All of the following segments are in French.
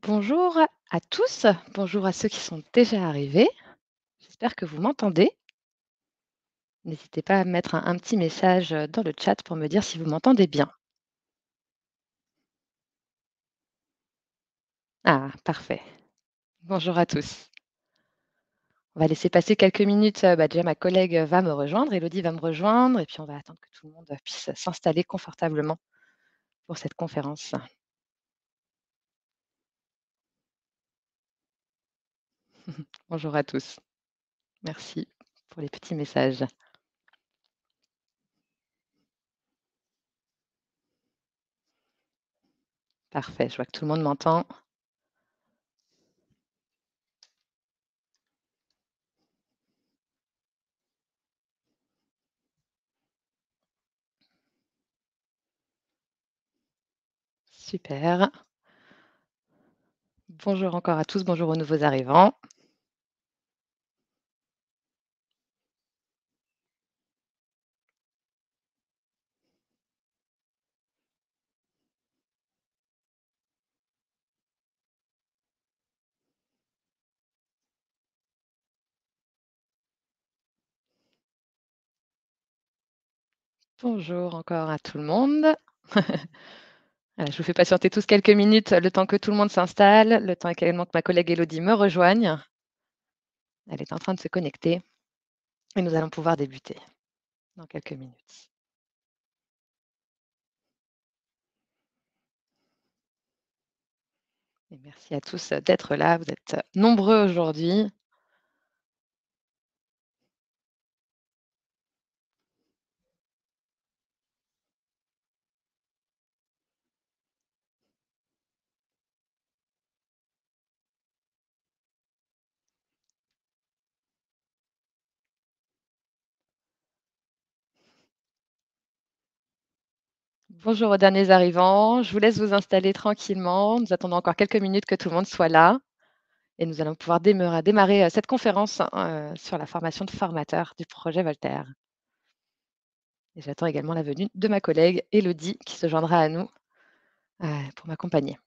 Bonjour à tous, bonjour à ceux qui sont déjà arrivés. J'espère que vous m'entendez. N'hésitez pas à mettre un, petit message euh, dans le chat pour me dire si vous m'entendez bien. Ah, parfait. Bonjour à tous. On va laisser passer quelques minutes. euh, bah, déjà, ma collègue va me rejoindre, Elodie va me rejoindre, et puis on va attendre que tout le monde puisse s'installer confortablement pour cette conférence. Bonjour à tous. Merci pour les petits messages. Parfait, je vois que tout le monde m'entend. Super. Bonjour encore à tous, bonjour aux nouveaux arrivants. Bonjour encore à tout le monde. Je vous fais patienter tous quelques minutes, le temps que tout le monde s'installe, le temps également que ma collègue Elodie me rejoigne. Elle est en train de se connecter et nous allons pouvoir débuter dans quelques minutes. Merci à tous d'être là, vous êtes nombreux aujourd'hui. Bonjour aux derniers arrivants, je vous laisse vous installer tranquillement. Nous attendons encore quelques minutes que tout le monde soit là et nous allons pouvoir démarrer, démarrer, cette conférence euh, sur la formation de formateurs du projet Voltaire. J'attends également la venue de ma collègue Elodie qui se joindra à nous euh, pour m'accompagner.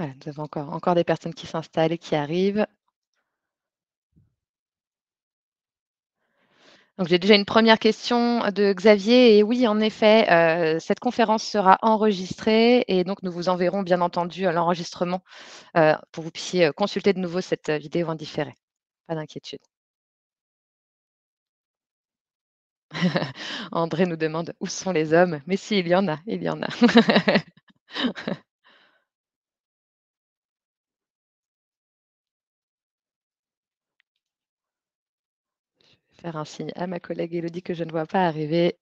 Nous avons encore encore des personnes qui s'installent et qui arrivent. Donc j'ai déjà une première question de Xavier et oui, en effet, heu, cette conférence sera enregistrée et donc nous vous enverrons bien entendu, l'enregistrement, heu, pour que vous puissiez, heu, consulter de nouveau cette, vidéo en différé. Pas d'inquiétude. André nous demande: «Où sont les hommes?» mais si, il y en a, il y en a. faire un signe à ma collègue Élodie que je ne vois pas arriver.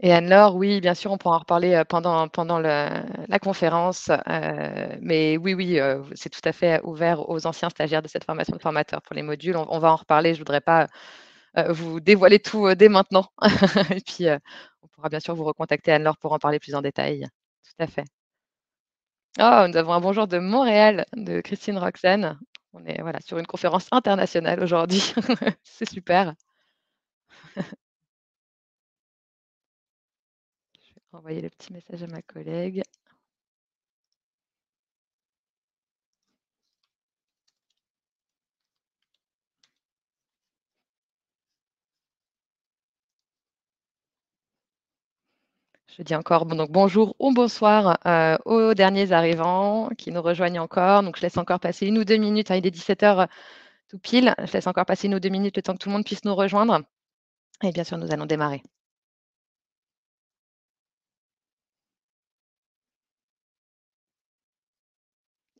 Et Anne-Laure, oui, bien sûr, on pourra en reparler, heu, pendant pendant la conférence, heu, mais oui, oui, heu, c'est tout à fait ouvert aux anciens stagiaires de cette formation de formateurs pour les modules. On va en reparler, je voudrais pas, vous dévoiler tout, dès maintenant et puis, bien sûr vous recontacter Anne-Laure pour en parler plus en détail. Tout à fait. Oh, nous avons un bonjour de Montréal, de Christine Roxane. On est, voilà, sur une conférence internationale aujourd'hui. C'est super. Je vais envoyer le petit message à ma collègue. Je dis encore bonjour ou bonsoir, heu, aux derniers arrivants qui nous rejoignent encore. Donc je laisse encore passer une ou 2 minutes, hein, il est 17:00, tout pile. Je laisse encore passer une ou 2 minutes le temps que tout le monde puisse nous rejoindre et bien sûr, nous allons démarrer.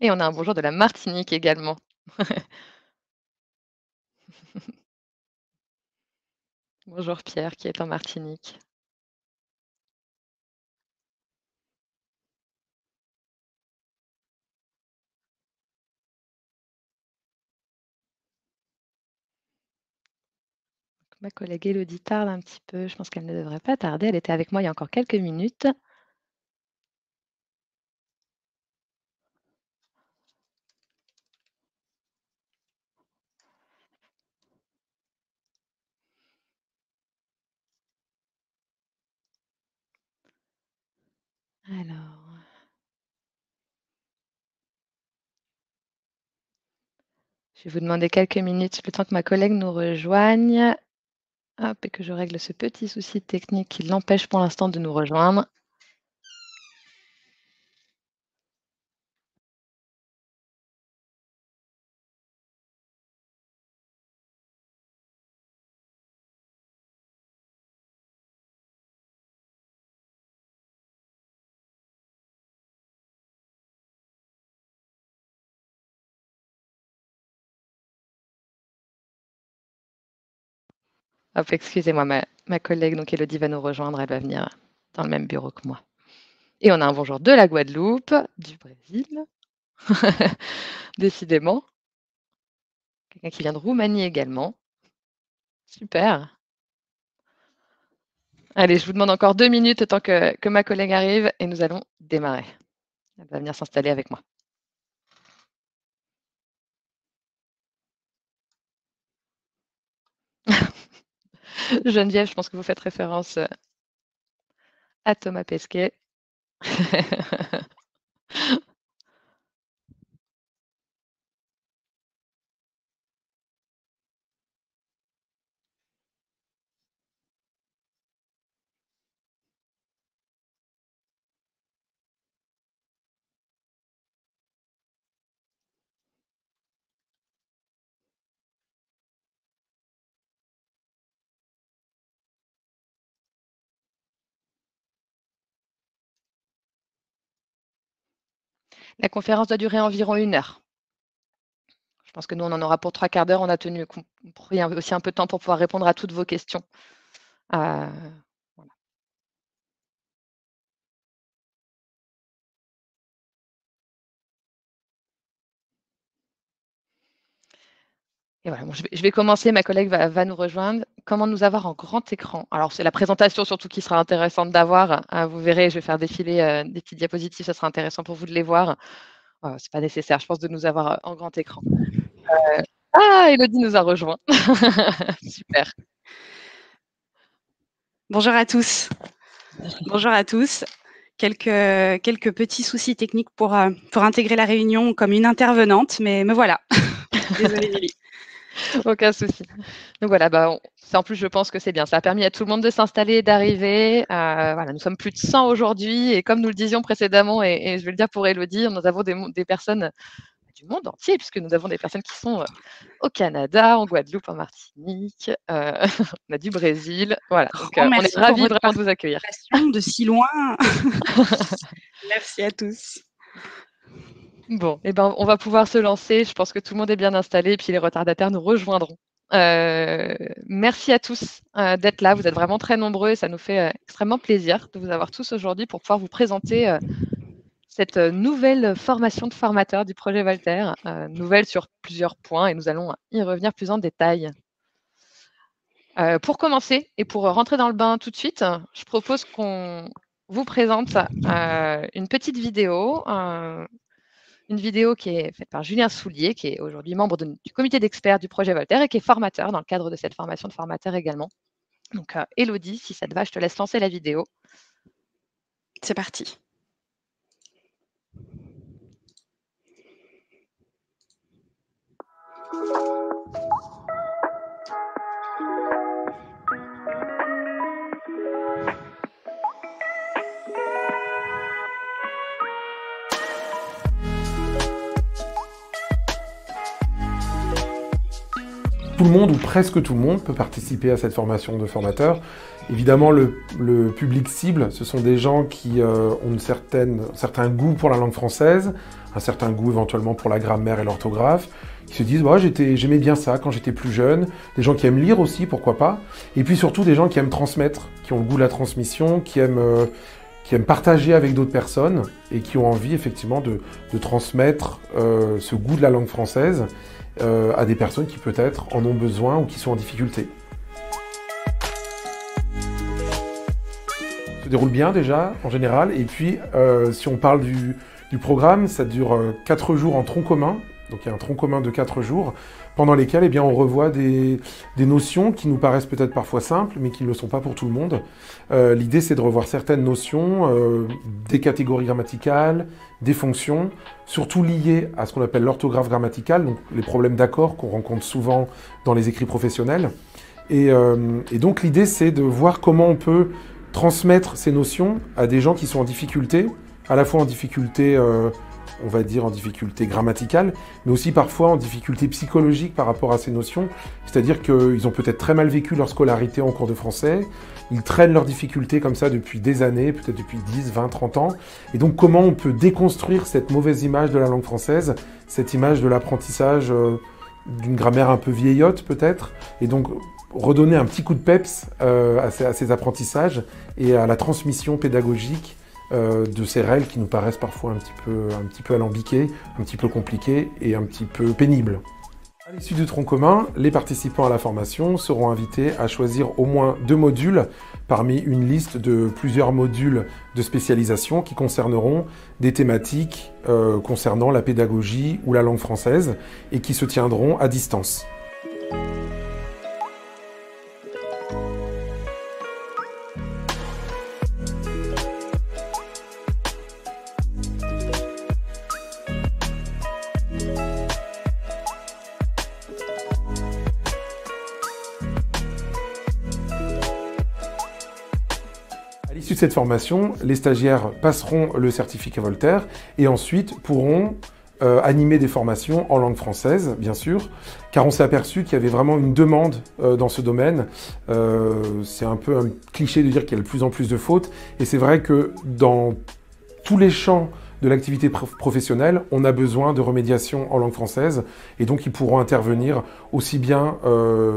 Et on a un bonjour de la Martinique également. Bonjour Pierre qui est en Martinique. Ma collègue Elodie tarde un petit peu. Je pense qu'elle ne devrait pas tarder. Elle était avec moi il y a encore quelques minutes. Alors. Je vais vous demander quelques minutes, le temps que ma collègue nous rejoigne. Hop, et que je règle ce petit souci technique qui l'empêche pour l'instant de nous rejoindre. Hop, excusez-moi, ma, collègue, donc Elodie, va nous rejoindre. Elle va venir dans le même bureau que moi. Et on a un bonjour de la Guadeloupe, du Brésil, décidément. Quelqu'un qui vient de Roumanie également. Super. Allez, je vous demande encore deux minutes que, que ma collègue arrive et nous allons démarrer. Elle va venir s'installer avec moi. Geneviève, je pense que vous faites référence euh, à Thomas Pesquet. La conférence doit durer environ une heure. Je pense que nous, on en aura pour trois quarts d'heure. On a tenu aussi un peu de temps pour pouvoir répondre à toutes vos questions. Euh, Et voilà, bon, je, vais, je, vais, commencer, ma collègue va, va, nous rejoindre. Comment nous avoir en grand écran? Alors, c'est la présentation surtout qui sera intéressante d'avoir. Hein, vous verrez, je vais faire défiler euh, des petites diapositives, ça sera intéressant pour vous de les voir. Oh, c'est pas nécessaire, je pense, de nous avoir en grand écran. Euh... Ah, Elodie nous a rejoint. Super. Bonjour à tous. Bonjour à tous. Quelques, quelques petits soucis techniques pour, euh, pour intégrer la réunion comme une intervenante, mais me voilà. Désolée, Lily. Aucun souci. Donc voilà, bah, en plus, je pense que c'est bien. Ça a permis à tout le monde de s'installer, d'arriver. Euh, voilà, nous sommes plus de 100 aujourd'hui et comme nous le disions précédemment, et, et, je vais le dire pour Elodie, nous avons des, des, personnes du monde entier, puisque nous avons des personnes qui sont euh, au Canada, en Guadeloupe, en Martinique, euh, on a du Brésil. Voilà, donc, euh, on est ravis vraiment de vous accueillir. De si loin. merci à tous. Bon, eh ben, on va pouvoir se lancer. Je pense que tout le monde est bien installé, puis les retardataires nous rejoindront. Euh, merci à tous euh, d'être là. Vous êtes vraiment très nombreux et ça nous fait euh, extrêmement plaisir de vous avoir tous aujourd'hui pour pouvoir vous présenter cette nouvelle formation de formateur du projet euh, nouvelle sur plusieurs points et nous allons y revenir plus en détail. Pour commencer et pour rentrer dans le bain tout de suite, je propose qu'on vous présente une petite vidéo une vidéo qui est faite par Julien Soulier, qui est aujourd'hui membre du comité d'experts du projet Voltaire et qui est formateur dans le cadre de cette formation de formateur également. Donc, euh, Elodie, si ça te va, je te laisse lancer la vidéo. C'est parti. Tout le monde ou presque tout le monde peut participer à cette formation de formateur. Évidemment, le, public cible, ce sont des gens qui euh, ont une certaine, un certain goût pour la langue française, un certain goût éventuellement pour la grammaire et l'orthographe, qui se disent bah, j'aimais bien ça quand j'étais plus jeune, des gens qui aiment lire aussi, pourquoi pas, et puis surtout des gens qui aiment transmettre, qui ont le goût de la transmission, qui aiment, euh, qui aiment partager avec d'autres personnes et qui ont envie effectivement de, de transmettre euh, ce goût de la langue française euh, à des personnes qui peut-être en ont besoin ou qui sont en difficulté. Ça se déroule bien déjà en général et puis euh, si on parle du, programme, ça dure euh, 4 jours en tronc commun, donc il y a un tronc commun de 4 jours, pendant lesquels eh bien, on revoit des, notions qui nous paraissent peut-être parfois simples, mais qui ne le sont pas pour tout le monde. L'idée, c'est de revoir certaines notions, des catégories grammaticales, des fonctions, surtout liées à ce qu'on appelle l'orthographe grammaticale, donc les problèmes d'accord qu'on rencontre souvent dans les écrits professionnels. Et, euh, et donc l'idée, c'est de voir comment on peut transmettre ces notions à des gens qui sont en difficulté, à la fois en difficulté on va dire, en difficulté grammaticale, mais aussi parfois en difficulté psychologique par rapport à ces notions. C'est-à-dire qu'ils ont peut-être très mal vécu leur scolarité en cours de français, ils traînent leurs difficultés comme ça depuis des années, peut-être depuis 10, 20, 30 ans. Et donc comment on peut déconstruire cette mauvaise image de la langue française, cette image de l'apprentissage euh, d'une grammaire un peu vieillotte peut-être, et donc redonner un petit coup de peps euh, à ces apprentissages et à la transmission pédagogique euh, de ces règles qui nous paraissent parfois un petit, peu, alambiquées, un petit peu compliquées et un petit peu pénibles. À l'issue du tronc commun, les participants à la formation seront invités à choisir au moins deux modules parmi une liste de plusieurs modules de spécialisation qui concerneront des thématiques euh, concernant la pédagogie ou la langue française et qui se tiendront à distance. Cette formation, les stagiaires passeront le certificat Voltaire et ensuite pourront euh, animer des formations en langue française, bien sûr, car on s'est aperçu qu'il y avait vraiment une demande euh, dans ce domaine. Euh, c'est un peu un cliché de dire qu'il y a de plus en plus de fautes, et c'est vrai que dans tous les champs de l'activité professionnelle, on a besoin de remédiation en langue française, et donc ils pourront intervenir aussi bien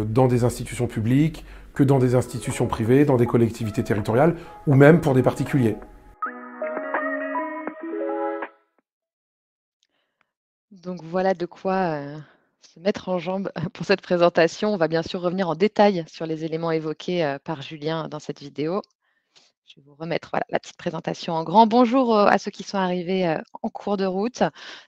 dans des institutions publiques, que dans des institutions privées, dans des collectivités territoriales ou même pour des particuliers. Donc voilà de quoi euh, se mettre en jambe pour cette présentation. On va bien sûr revenir en détail sur les éléments évoqués euh, par Julien dans cette vidéo. Je vais vous remettre la petite présentation en grand. Bonjour euh, à ceux qui sont arrivés euh, en cours de route.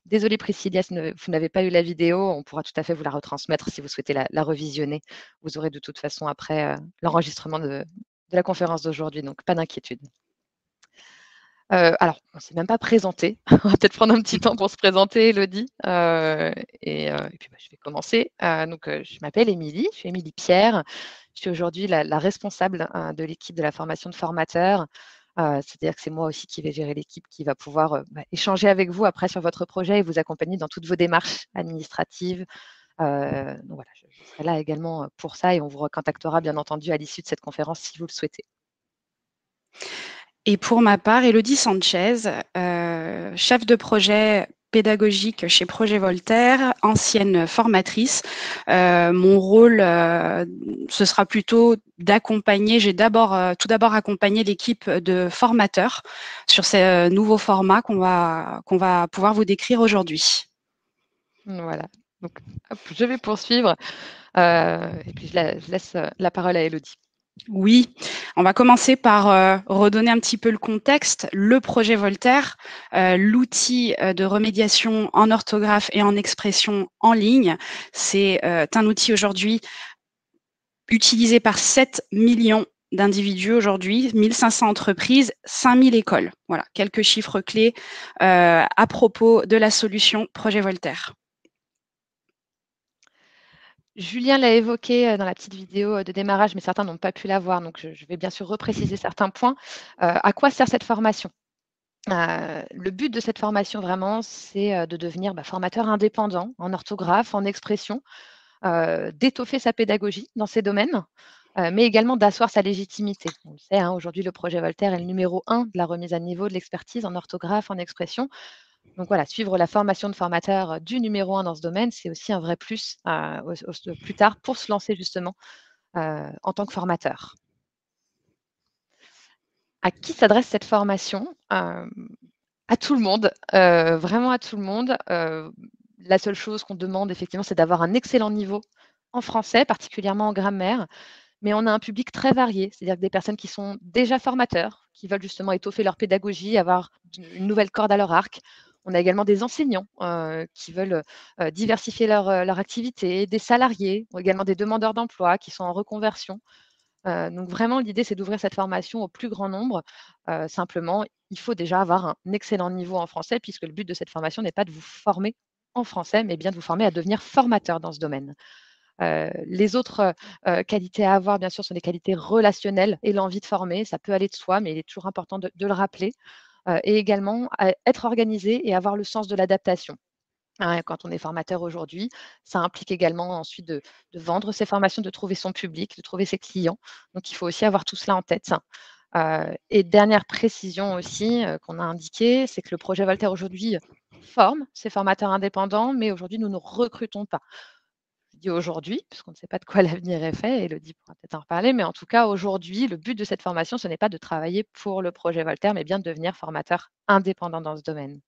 Désolée Priscilla, si vous n'avez pas eu la vidéo, on pourra tout à fait vous la retransmettre si vous souhaitez la, revisionner. Vous aurez de toute façon après euh, l'enregistrement de, la conférence d'aujourd'hui, donc pas d'inquiétude. alors, on ne s'est même pas présenté. on va peut-être prendre un petit temps pour se présenter, Elodie. et, puis, bah, je vais commencer. donc, je m'appelle Émilie, je suis Émilie Pierre. Je suis aujourd'hui la, responsable hein, de l'équipe de la formation de formateurs. Euh, c'est-à-dire que c'est moi aussi qui vais gérer l'équipe qui va pouvoir euh, bah, échanger avec vous après sur votre projet et vous accompagner dans toutes vos démarches administratives. Euh, donc voilà, je, serai là également pour ça et on vous recontactera bien entendu à l'issue de cette conférence si vous le souhaitez. Et pour ma part, Elodie Sanchez, chef de projet pédagogique chez Projet Voltaire, ancienne formatrice. Euh, mon rôle, euh, ce sera plutôt d'accompagner, j'ai d'abord, euh, tout d'abord accompagné l'équipe de formateurs sur ces nouveaux formats qu'on va, qu'on va pouvoir vous décrire aujourd'hui. Voilà, donc je vais poursuivre et puis je, laisse la parole à Elodie. Oui, on va commencer par euh, redonner un petit peu le contexte. Le projet Voltaire, euh, l'outil euh, de remédiation en orthographe et en expression en ligne, c'est un outil aujourd'hui utilisé par 7 millions d'individus aujourd'hui, 1500 entreprises, 5000 écoles. Voilà, quelques chiffres clés à propos de la solution Projet Voltaire. Julien l'a évoqué euh, dans la petite vidéo euh, de démarrage, mais certains n'ont pas pu la voir, donc je vais bien sûr repréciser certains points. Euh, à quoi sert cette formation? Le but de cette formation, vraiment, c'est de devenir bah, formateur indépendant en orthographe, en expression, d'étoffer sa pédagogie dans ces domaines, mais également d'asseoir sa légitimité. On le sait, hein, aujourd'hui, le projet Voltaire est le numéro un de la remise à niveau de l'expertise en orthographe, en expression. Donc voilà, suivre la formation de formateur du numéro un dans ce domaine, c'est aussi un vrai plus euh, plus tard pour se lancer justement euh, en tant que formateur. À qui s'adresse cette formation? Euh, À tout le monde, vraiment à tout le monde. la seule chose qu'on demande effectivement, c'est d'avoir un excellent niveau en français, particulièrement en grammaire. mais on a un public très varié, c'est-à-dire des personnes qui sont déjà formateurs, qui veulent justement étoffer leur pédagogie, avoir une nouvelle corde à leur arc. On a également des enseignants qui veulent diversifier leur, activité, des salariés, également des demandeurs d'emploi qui sont en reconversion. donc vraiment, l'idée, c'est d'ouvrir cette formation au plus grand nombre. simplement, il faut déjà avoir un excellent niveau en français, puisque le but de cette formation n'est pas de vous former en français, mais bien de vous former à devenir formateur dans ce domaine. Les autres qualités à avoir, bien sûr, sont des qualités relationnelles et l'envie de former. Ça peut aller de soi, mais il est toujours important de, le rappeler. Euh, et également, être organisé et avoir le sens de l'adaptation. Hein, quand on est formateur aujourd'hui, ça implique également ensuite de, vendre ses formations, de trouver son public, de trouver ses clients. Donc, il faut aussi avoir tout cela en tête. et dernière précision aussi qu'on a indiqué, c'est que le projet Voltaire aujourd'hui forme ses formateurs indépendants, mais aujourd'hui, nous ne recrutons pas dis aujourd'hui, puisqu'on ne sait pas de quoi l'avenir est fait, Elodie pourra peut-être en reparler, mais en tout cas, aujourd'hui, le but de cette formation, ce n'est pas de travailler pour le projet Voltaire, mais bien de devenir formateur indépendant dans ce domaine.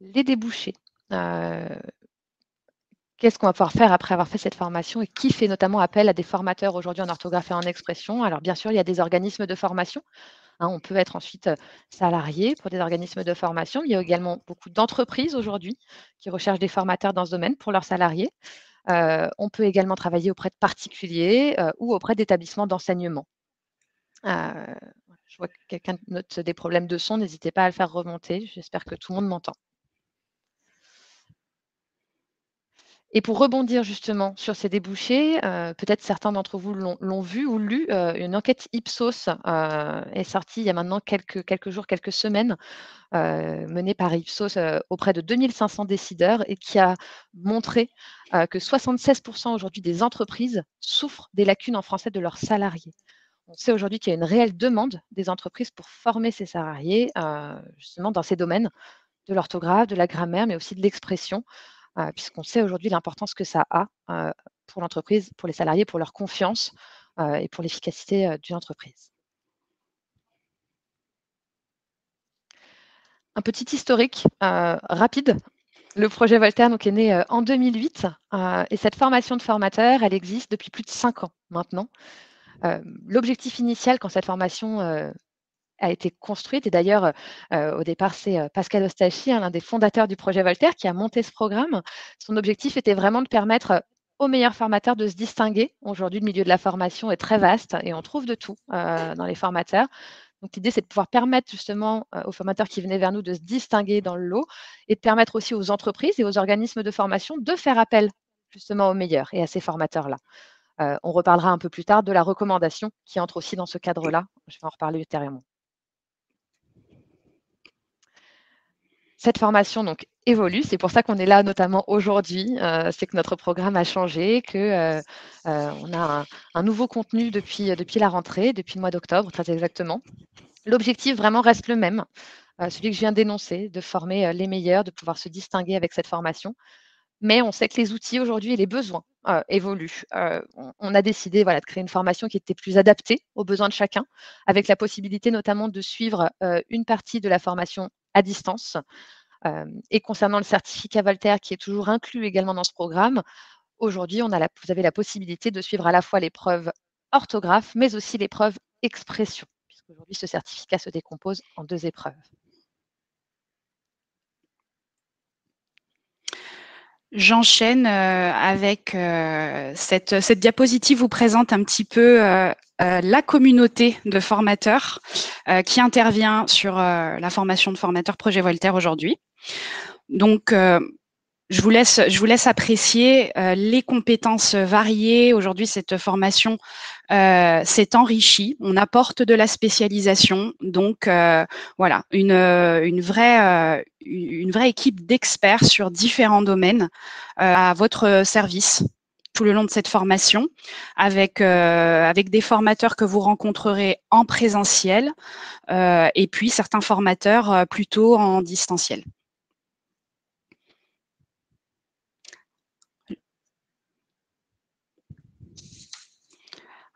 Les débouchés. Euh, qu'est-ce qu'on va pouvoir faire après avoir fait cette formation et qui fait notamment appel à des formateurs aujourd'hui en orthographe et en expression? Alors, bien sûr, il y a des organismes de formation. Hein, on peut être ensuite salarié pour des organismes de formation. Il y a également beaucoup d'entreprises aujourd'hui qui recherchent des formateurs dans ce domaine pour leurs salariés. on peut également travailler auprès de particuliers ou auprès d'établissements d'enseignement. je vois que quelqu'un note des problèmes de son, n'hésitez pas à le faire remonter. J'espère que tout le monde m'entend. Et pour rebondir justement sur ces débouchés, euh, peut-être certains d'entre vous l'ont vu ou lu, euh, une enquête Ipsos euh, est sortie il y a maintenant quelques, quelques jours, quelques semaines, menée par Ipsos auprès de 2500 décideurs et qui a montré que 76% aujourd'hui des entreprises souffrent des lacunes en français de leurs salariés. On sait aujourd'hui qu'il y a une réelle demande des entreprises pour former ces salariés justement dans ces domaines de l'orthographe, de la grammaire, mais aussi de l'expression puisqu'on sait aujourd'hui l'importance que ça a pour l'entreprise, pour les salariés, pour leur confiance et pour l'efficacité d'une entreprise. Un petit historique rapide. Le projet Voltaire est né en 2008 et cette formation de formateur, elle existe depuis plus de cinq ans maintenant. L'objectif initial quand cette formation a été construite. Et d'ailleurs, euh, au départ, c'est euh, Pascal Ostachi, hein, l'un des fondateurs du projet Voltaire, qui a monté ce programme. Son objectif était vraiment de permettre euh, aux meilleurs formateurs de se distinguer. Aujourd'hui, le milieu de la formation est très vaste et on trouve de tout dans les formateurs. Donc, l'idée, c'est de pouvoir permettre justement aux formateurs qui venaient vers nous de se distinguer dans le lot et de permettre aussi aux entreprises et aux organismes de formation de faire appel justement aux meilleurs et à ces formateurs-là. on reparlera un peu plus tard de la recommandation qui entre aussi dans ce cadre-là. Je vais en reparler ultérieurement. Cette formation donc évolue, c'est pour ça qu'on est là notamment aujourd'hui. Euh, c'est que notre programme a changé, que euh, euh, a un, nouveau contenu depuis, la rentrée, depuis le mois d'octobre très exactement. L'objectif vraiment reste le même, celui que je viens d'énoncer, de former les meilleurs, de pouvoir se distinguer avec cette formation. Mais on sait que les outils aujourd'hui et les besoins évoluent. On, a décidé de créer une formation qui était plus adaptée aux besoins de chacun, avec la possibilité notamment de suivre une partie de la formation à distance. et concernant le certificat Voltaire, qui est toujours inclus également dans ce programme, aujourd'hui, vous avez la possibilité de suivre à la fois l'épreuve orthographe, mais aussi l'épreuve expression, puisqu'aujourd'hui, ce certificat se décompose en deux épreuves. J'enchaîne avec cette, cette, diapositive vous présente un petit peu euh, la communauté de formateurs euh, qui intervient sur euh, la formation de formateurs Projet Voltaire aujourd'hui. Donc, je vous laisse, apprécier les compétences variées. Aujourd'hui, cette formation s'est enrichie. On apporte de la spécialisation. Donc, voilà, une, vraie, équipe d'experts sur différents domaines à votre service tout le long de cette formation avec, euh, des formateurs que vous rencontrerez en présentiel euh, et puis certains formateurs euh, plutôt en distanciel.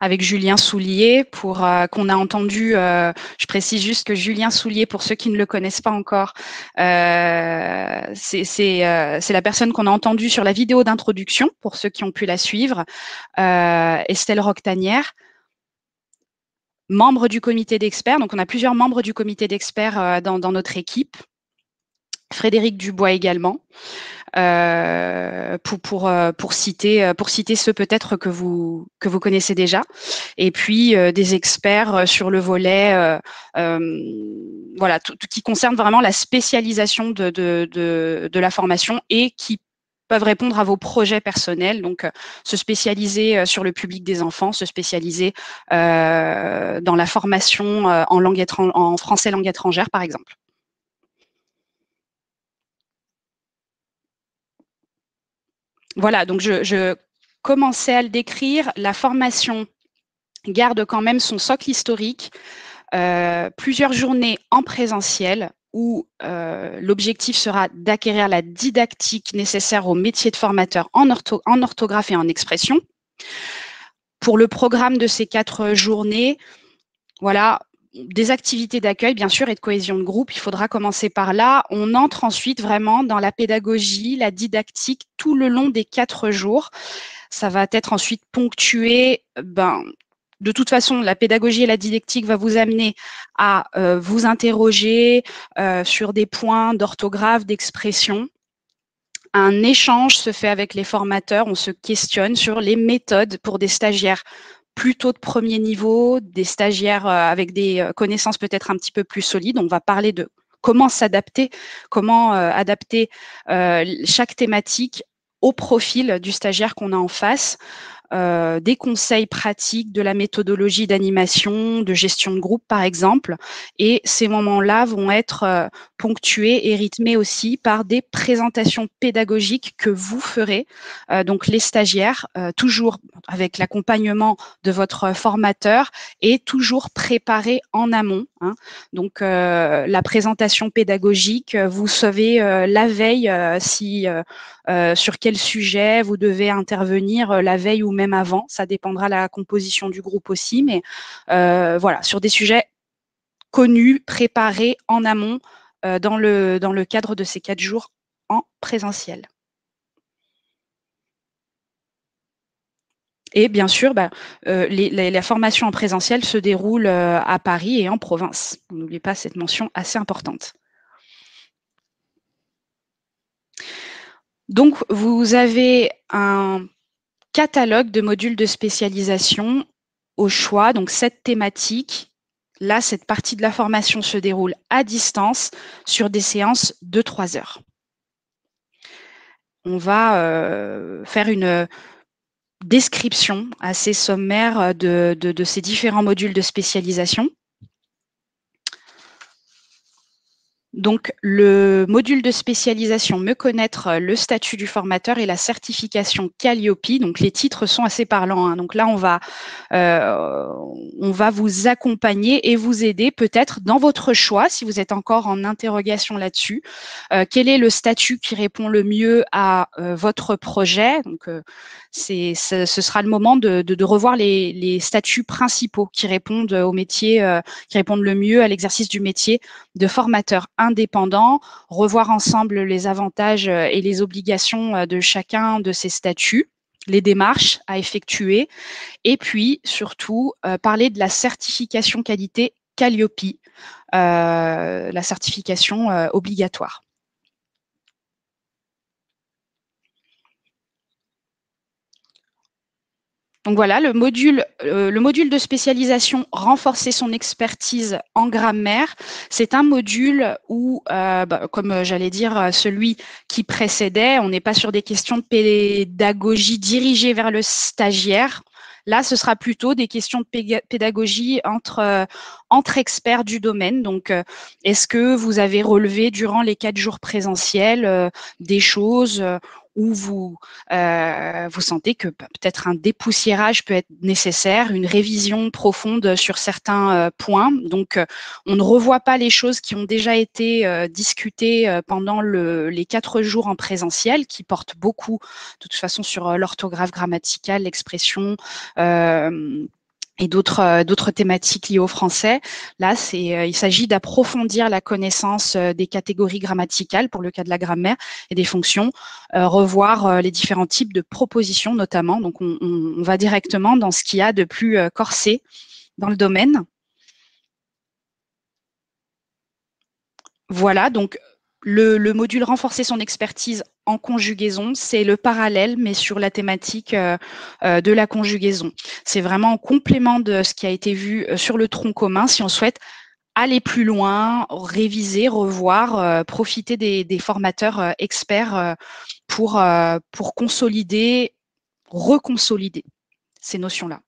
Avec Julien Soulier pour euh, qu'on a entendu. Euh, je précise juste que Julien Soulier, pour ceux qui ne le connaissent pas encore, euh, c'est la personne qu'on a entendue sur la vidéo d'introduction pour ceux qui ont pu la suivre. Estelle Roctanière membre du comité d'experts. Donc, on a plusieurs membres du comité d'experts dans, dans, notre équipe. Frédéric Dubois également. Euh, euh, pour, citer, euh, pour citer ceux peut-être que vous, connaissez déjà. Et puis des experts sur le volet, voilà, qui concerne vraiment la spécialisation de, la formation et qui peuvent répondre à vos projets personnels, donc se spécialiser sur le public des enfants, se spécialiser dans la formation en français langue étrangère, par exemple. Voilà, donc je, commençais à le décrire. La formation garde quand même son socle historique, euh, plusieurs journées en présentiel où euh, l'objectif sera d'acquérir la didactique nécessaire au métier de formateur en, en orthographe et en expression. Pour le programme de ces quatre journées, voilà, des activités d'accueil, bien sûr, et de cohésion de groupe. Il faudra commencer par là. On entre ensuite vraiment dans la pédagogie, la didactique tout le long des quatre jours. Ça va être ensuite ponctué. Ben, de toute façon, la pédagogie et la didactique va vous amener à euh, vous interroger euh, sur des points d'orthographe, d'expression. Un échange se fait avec les formateurs, on se questionne sur les méthodes pour des stagiaires plutôt de premier niveau, des stagiaires euh, avec des euh, connaissances peut-être un petit peu plus solides. On va parler de comment s'adapter, comment euh, adapter chaque thématique au profil du stagiaire qu'on a en face. Euh, des conseils pratiques, de la méthodologie d'animation, de gestion de groupe par exemple. Et ces moments-là vont être euh, ponctués et rythmés aussi par des présentations pédagogiques que vous ferez, euh, donc les stagiaires, toujours avec l'accompagnement de votre formateur et toujours préparés en amont. Hein. Donc la présentation pédagogique, vous savez la veille si sur quel sujet vous devez intervenir la veille ou même avant. Ça dépendra de la composition du groupe aussi, mais euh, voilà, sur des sujets connus, préparés en amont euh, dans, le, cadre de ces quatre jours en présentiel. Et bien sûr, bah, euh, la formation en présentiel se déroule à Paris et en province. N'oubliez pas cette mention assez importante. Donc, vous avez un catalogue de modules de spécialisation au choix, donc cette thématique. Là, cette partie de la formation se déroule à distance sur des séances de trois heures. On va euh, faire une description assez sommaire de ces différents modules de spécialisation. Donc, le module de spécialisation Me connaître le statut du formateur et la certification Calliope. Donc, les titres sont assez parlants. Hein. Donc là, on va, euh, on va vous accompagner et vous aider peut-être dans votre choix, si vous êtes encore en interrogation là-dessus. Euh, quel est le statut qui répond le mieux à euh, votre projet Donc, ce, sera le moment de, de, revoir les, les, statuts principaux qui répondent au métier, qui répondent le mieux à l'exercice du métier de formateur indépendant, revoir ensemble les avantages euh, et les obligations euh, de chacun de ces statuts les démarches à effectuer et puis surtout euh, parler de la certification qualité Calliope, la certification obligatoire. Donc voilà, le module, euh, le module de spécialisation renforcer son expertise en grammaire, c'est un module où, euh, bah, comme j'allais dire, celui qui précédait, on n'est pas sur des questions de pédagogie dirigées vers le stagiaire. Là, ce sera plutôt des questions de pédagogie entre, euh, entre experts du domaine. Donc, est-ce que vous avez relevé durant les quatre jours présentiels des choses où vous, euh, vous sentez que peut-être un dépoussiérage peut être nécessaire, une révision profonde sur certains euh, points. Donc, euh, on ne revoit pas les choses qui ont déjà été discutées pendant le, les quatre jours en présentiel, qui portent beaucoup, de toute façon, sur l'orthographe grammaticale, l'expression et d'autres d'autres thématiques liées au français. Là, c'est il s'agit d'approfondir la connaissance des catégories grammaticales pour le cas de la grammaire et des fonctions, revoir les différents types de propositions notamment. Donc, on, on va directement dans ce qu'il y a de plus corsé dans le domaine. Voilà, donc le, module renforcer son expertise en conjugaison, c'est le parallèle, mais sur la thématique euh, euh, de la conjugaison. C'est vraiment en complément de ce qui a été vu euh, sur le tronc commun si on souhaite aller plus loin, réviser, revoir, profiter des, formateurs experts pour, pour consolider, reconsolider ces notions-là.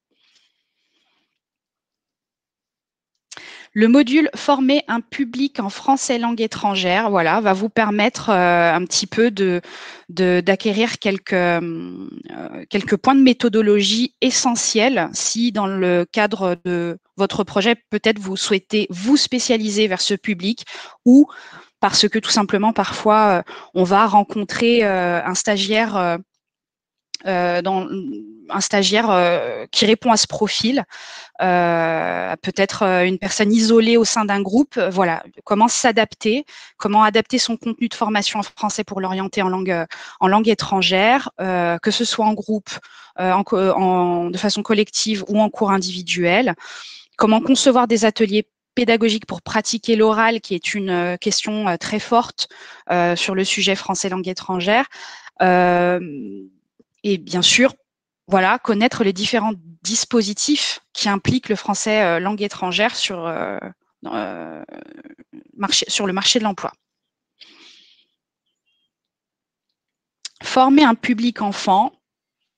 Le module Former un public en français langue étrangère, voilà, va vous permettre euh, un petit peu de d'acquérir quelques euh, quelques points de méthodologie essentiels si dans le cadre de votre projet peut-être vous souhaitez vous spécialiser vers ce public ou parce que tout simplement parfois euh, on va rencontrer un stagiaire dans un stagiaire qui répond à ce profil euh, peut-être euh, une personne isolée au sein d'un groupe. Euh, voilà, comment s'adapter, comment adapter son contenu de formation en français pour l'orienter en langue étrangère, que ce soit en groupe, de façon collective ou en cours individuel. Comment concevoir des ateliers pédagogiques pour pratiquer l'oral, qui est une question très forte sur le sujet français langue étrangère. et bien sûr, voilà, connaître les différents dispositifs qui impliquent le français euh, langue étrangère euh, euh, sur le marché de l'emploi. Former un public enfant,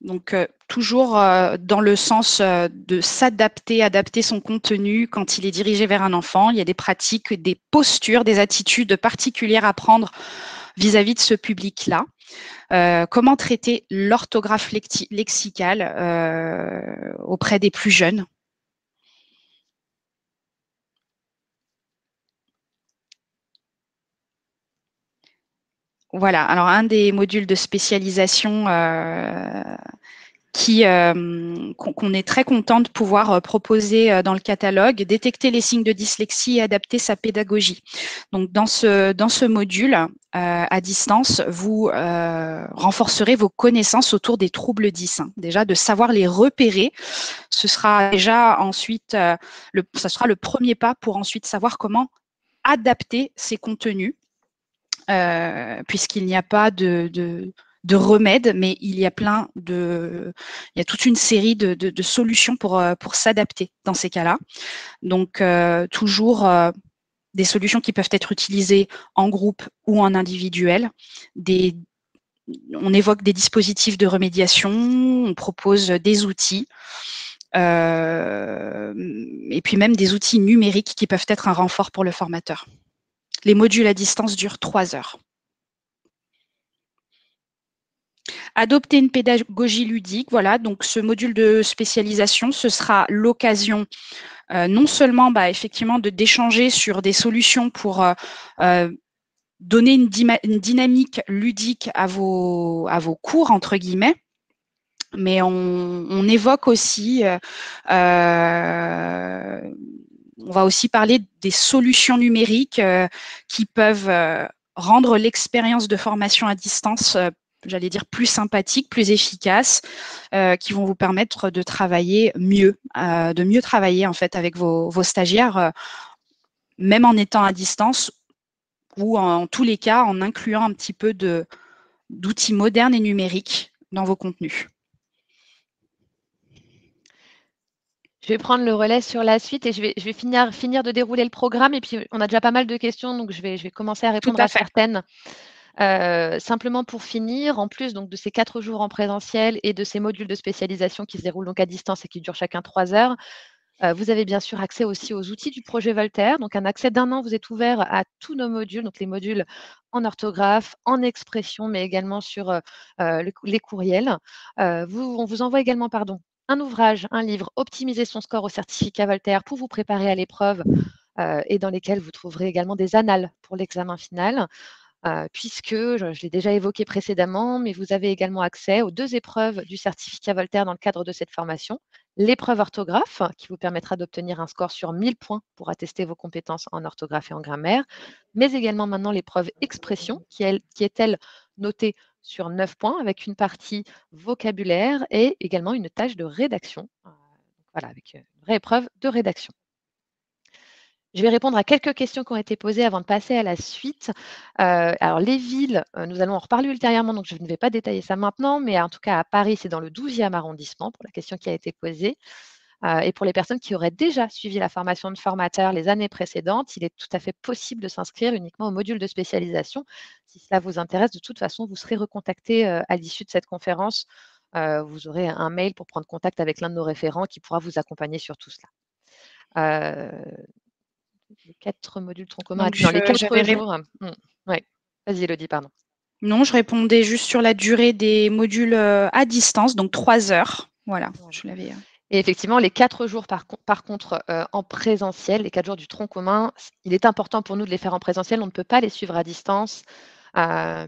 donc toujours dans le sens de s'adapter, adapter son contenu quand il est dirigé vers un enfant. Il y a des pratiques, des postures, des attitudes particulières à prendre vis-à-vis de ce public-là. Euh, comment traiter l'orthographe lexicale euh, auprès des plus jeunes? Voilà, alors un des modules de spécialisation euh, euh, qu'on est très content de pouvoir euh, proposer euh, dans le catalogue, détecter les signes de dyslexie et adapter sa pédagogie. Donc dans ce dans ce module à distance, vous renforcerez vos connaissances autour des troubles 10. Hein. Déjà de savoir les repérer, ce sera déjà ensuite le ça sera le premier pas pour ensuite savoir comment adapter ces contenus puisqu'il n'y a pas de, de de remèdes, mais il y a plein de, il y a toute une série de, solutions pour, euh, pour s'adapter dans ces cas-là. Donc, euh, toujours euh, des solutions qui peuvent être utilisées en groupe ou en individuel. On évoque des dispositifs de remédiation, on propose des outils. et puis même des outils numériques qui peuvent être un renfort pour le formateur. Les modules à distance durent trois heures. Adopter une pédagogie ludique, voilà, donc ce module de spécialisation, ce sera l'occasion euh, non seulement bah, effectivement de d'échanger sur des solutions pour euh, euh, donner une, dynamique ludique à vos, à vos cours, entre guillemets, mais on, évoque aussi, on va aussi parler des solutions numériques qui peuvent rendre l'expérience de formation à distance j'allais dire, plus sympathiques, plus efficaces, euh, qui vont vous permettre de travailler mieux, euh, de mieux travailler en fait avec vos, stagiaires, euh, même en étant à distance ou en, tous les cas en incluant un petit peu d'outils modernes et numériques dans vos contenus. Je vais prendre le relais sur la suite et je vais, je vais finir, finir de dérouler le programme. Et puis, on a déjà pas mal de questions, donc je vais, je vais commencer à répondre à certaines. Euh, simplement pour finir, en plus de ces quatre jours en présentiel et de ces modules de spécialisation qui se déroulent donc à distance et qui durent chacun trois heures, euh, vous avez bien sûr accès aussi aux outils du projet Voltaire. Donc un accès d'un an vous est ouvert à tous nos modules, donc les modules en orthographe, en expression, mais également sur euh, les courriels. On vous envoie également pardon, un ouvrage, un livre, Optimiser son score au certificat Voltaire pour vous préparer à l'épreuve et dans lesquels vous trouverez également des annales pour l'examen final. Puisque, je, l'ai déjà évoqué précédemment, mais vous avez également accès aux deux épreuves du certificat Voltaire dans le cadre de cette formation, l'épreuve orthographe qui vous permettra d'obtenir un score sur 1000 points pour attester vos compétences en orthographe et en grammaire, mais également maintenant l'épreuve expression qui, est, elle, notée sur 9 points avec une partie vocabulaire et également une tâche de rédaction. Voilà, avec une vraie épreuve de rédaction. Je vais répondre à quelques questions qui ont été posées avant de passer à la suite. Euh, alors, les villes, euh, nous allons en reparler ultérieurement, donc je ne vais pas détailler ça maintenant, mais en tout cas, à Paris, c'est dans le 12e arrondissement, pour la question qui a été posée. Euh, et pour les personnes qui auraient déjà suivi la formation de formateur les années précédentes, il est tout à fait possible de s'inscrire uniquement au module de spécialisation. Si cela vous intéresse, de toute façon, vous serez recontacté à l'issue de cette conférence. vous aurez un mail pour prendre contact avec l'un de nos référents qui pourra vous accompagner sur tout cela les quatre modules tronc commun dans les quatre jours. Mmh. Vas-y, Elodie, pardon. Non, je répondais juste sur la durée des modules euh, à distance, donc trois heures. Voilà, je l'avais. Euh. Et effectivement, les quatre jours, par, contre, euh, en présentiel, les quatre jours du tronc commun, il est important pour nous de les faire en présentiel. On ne peut pas les suivre à distance.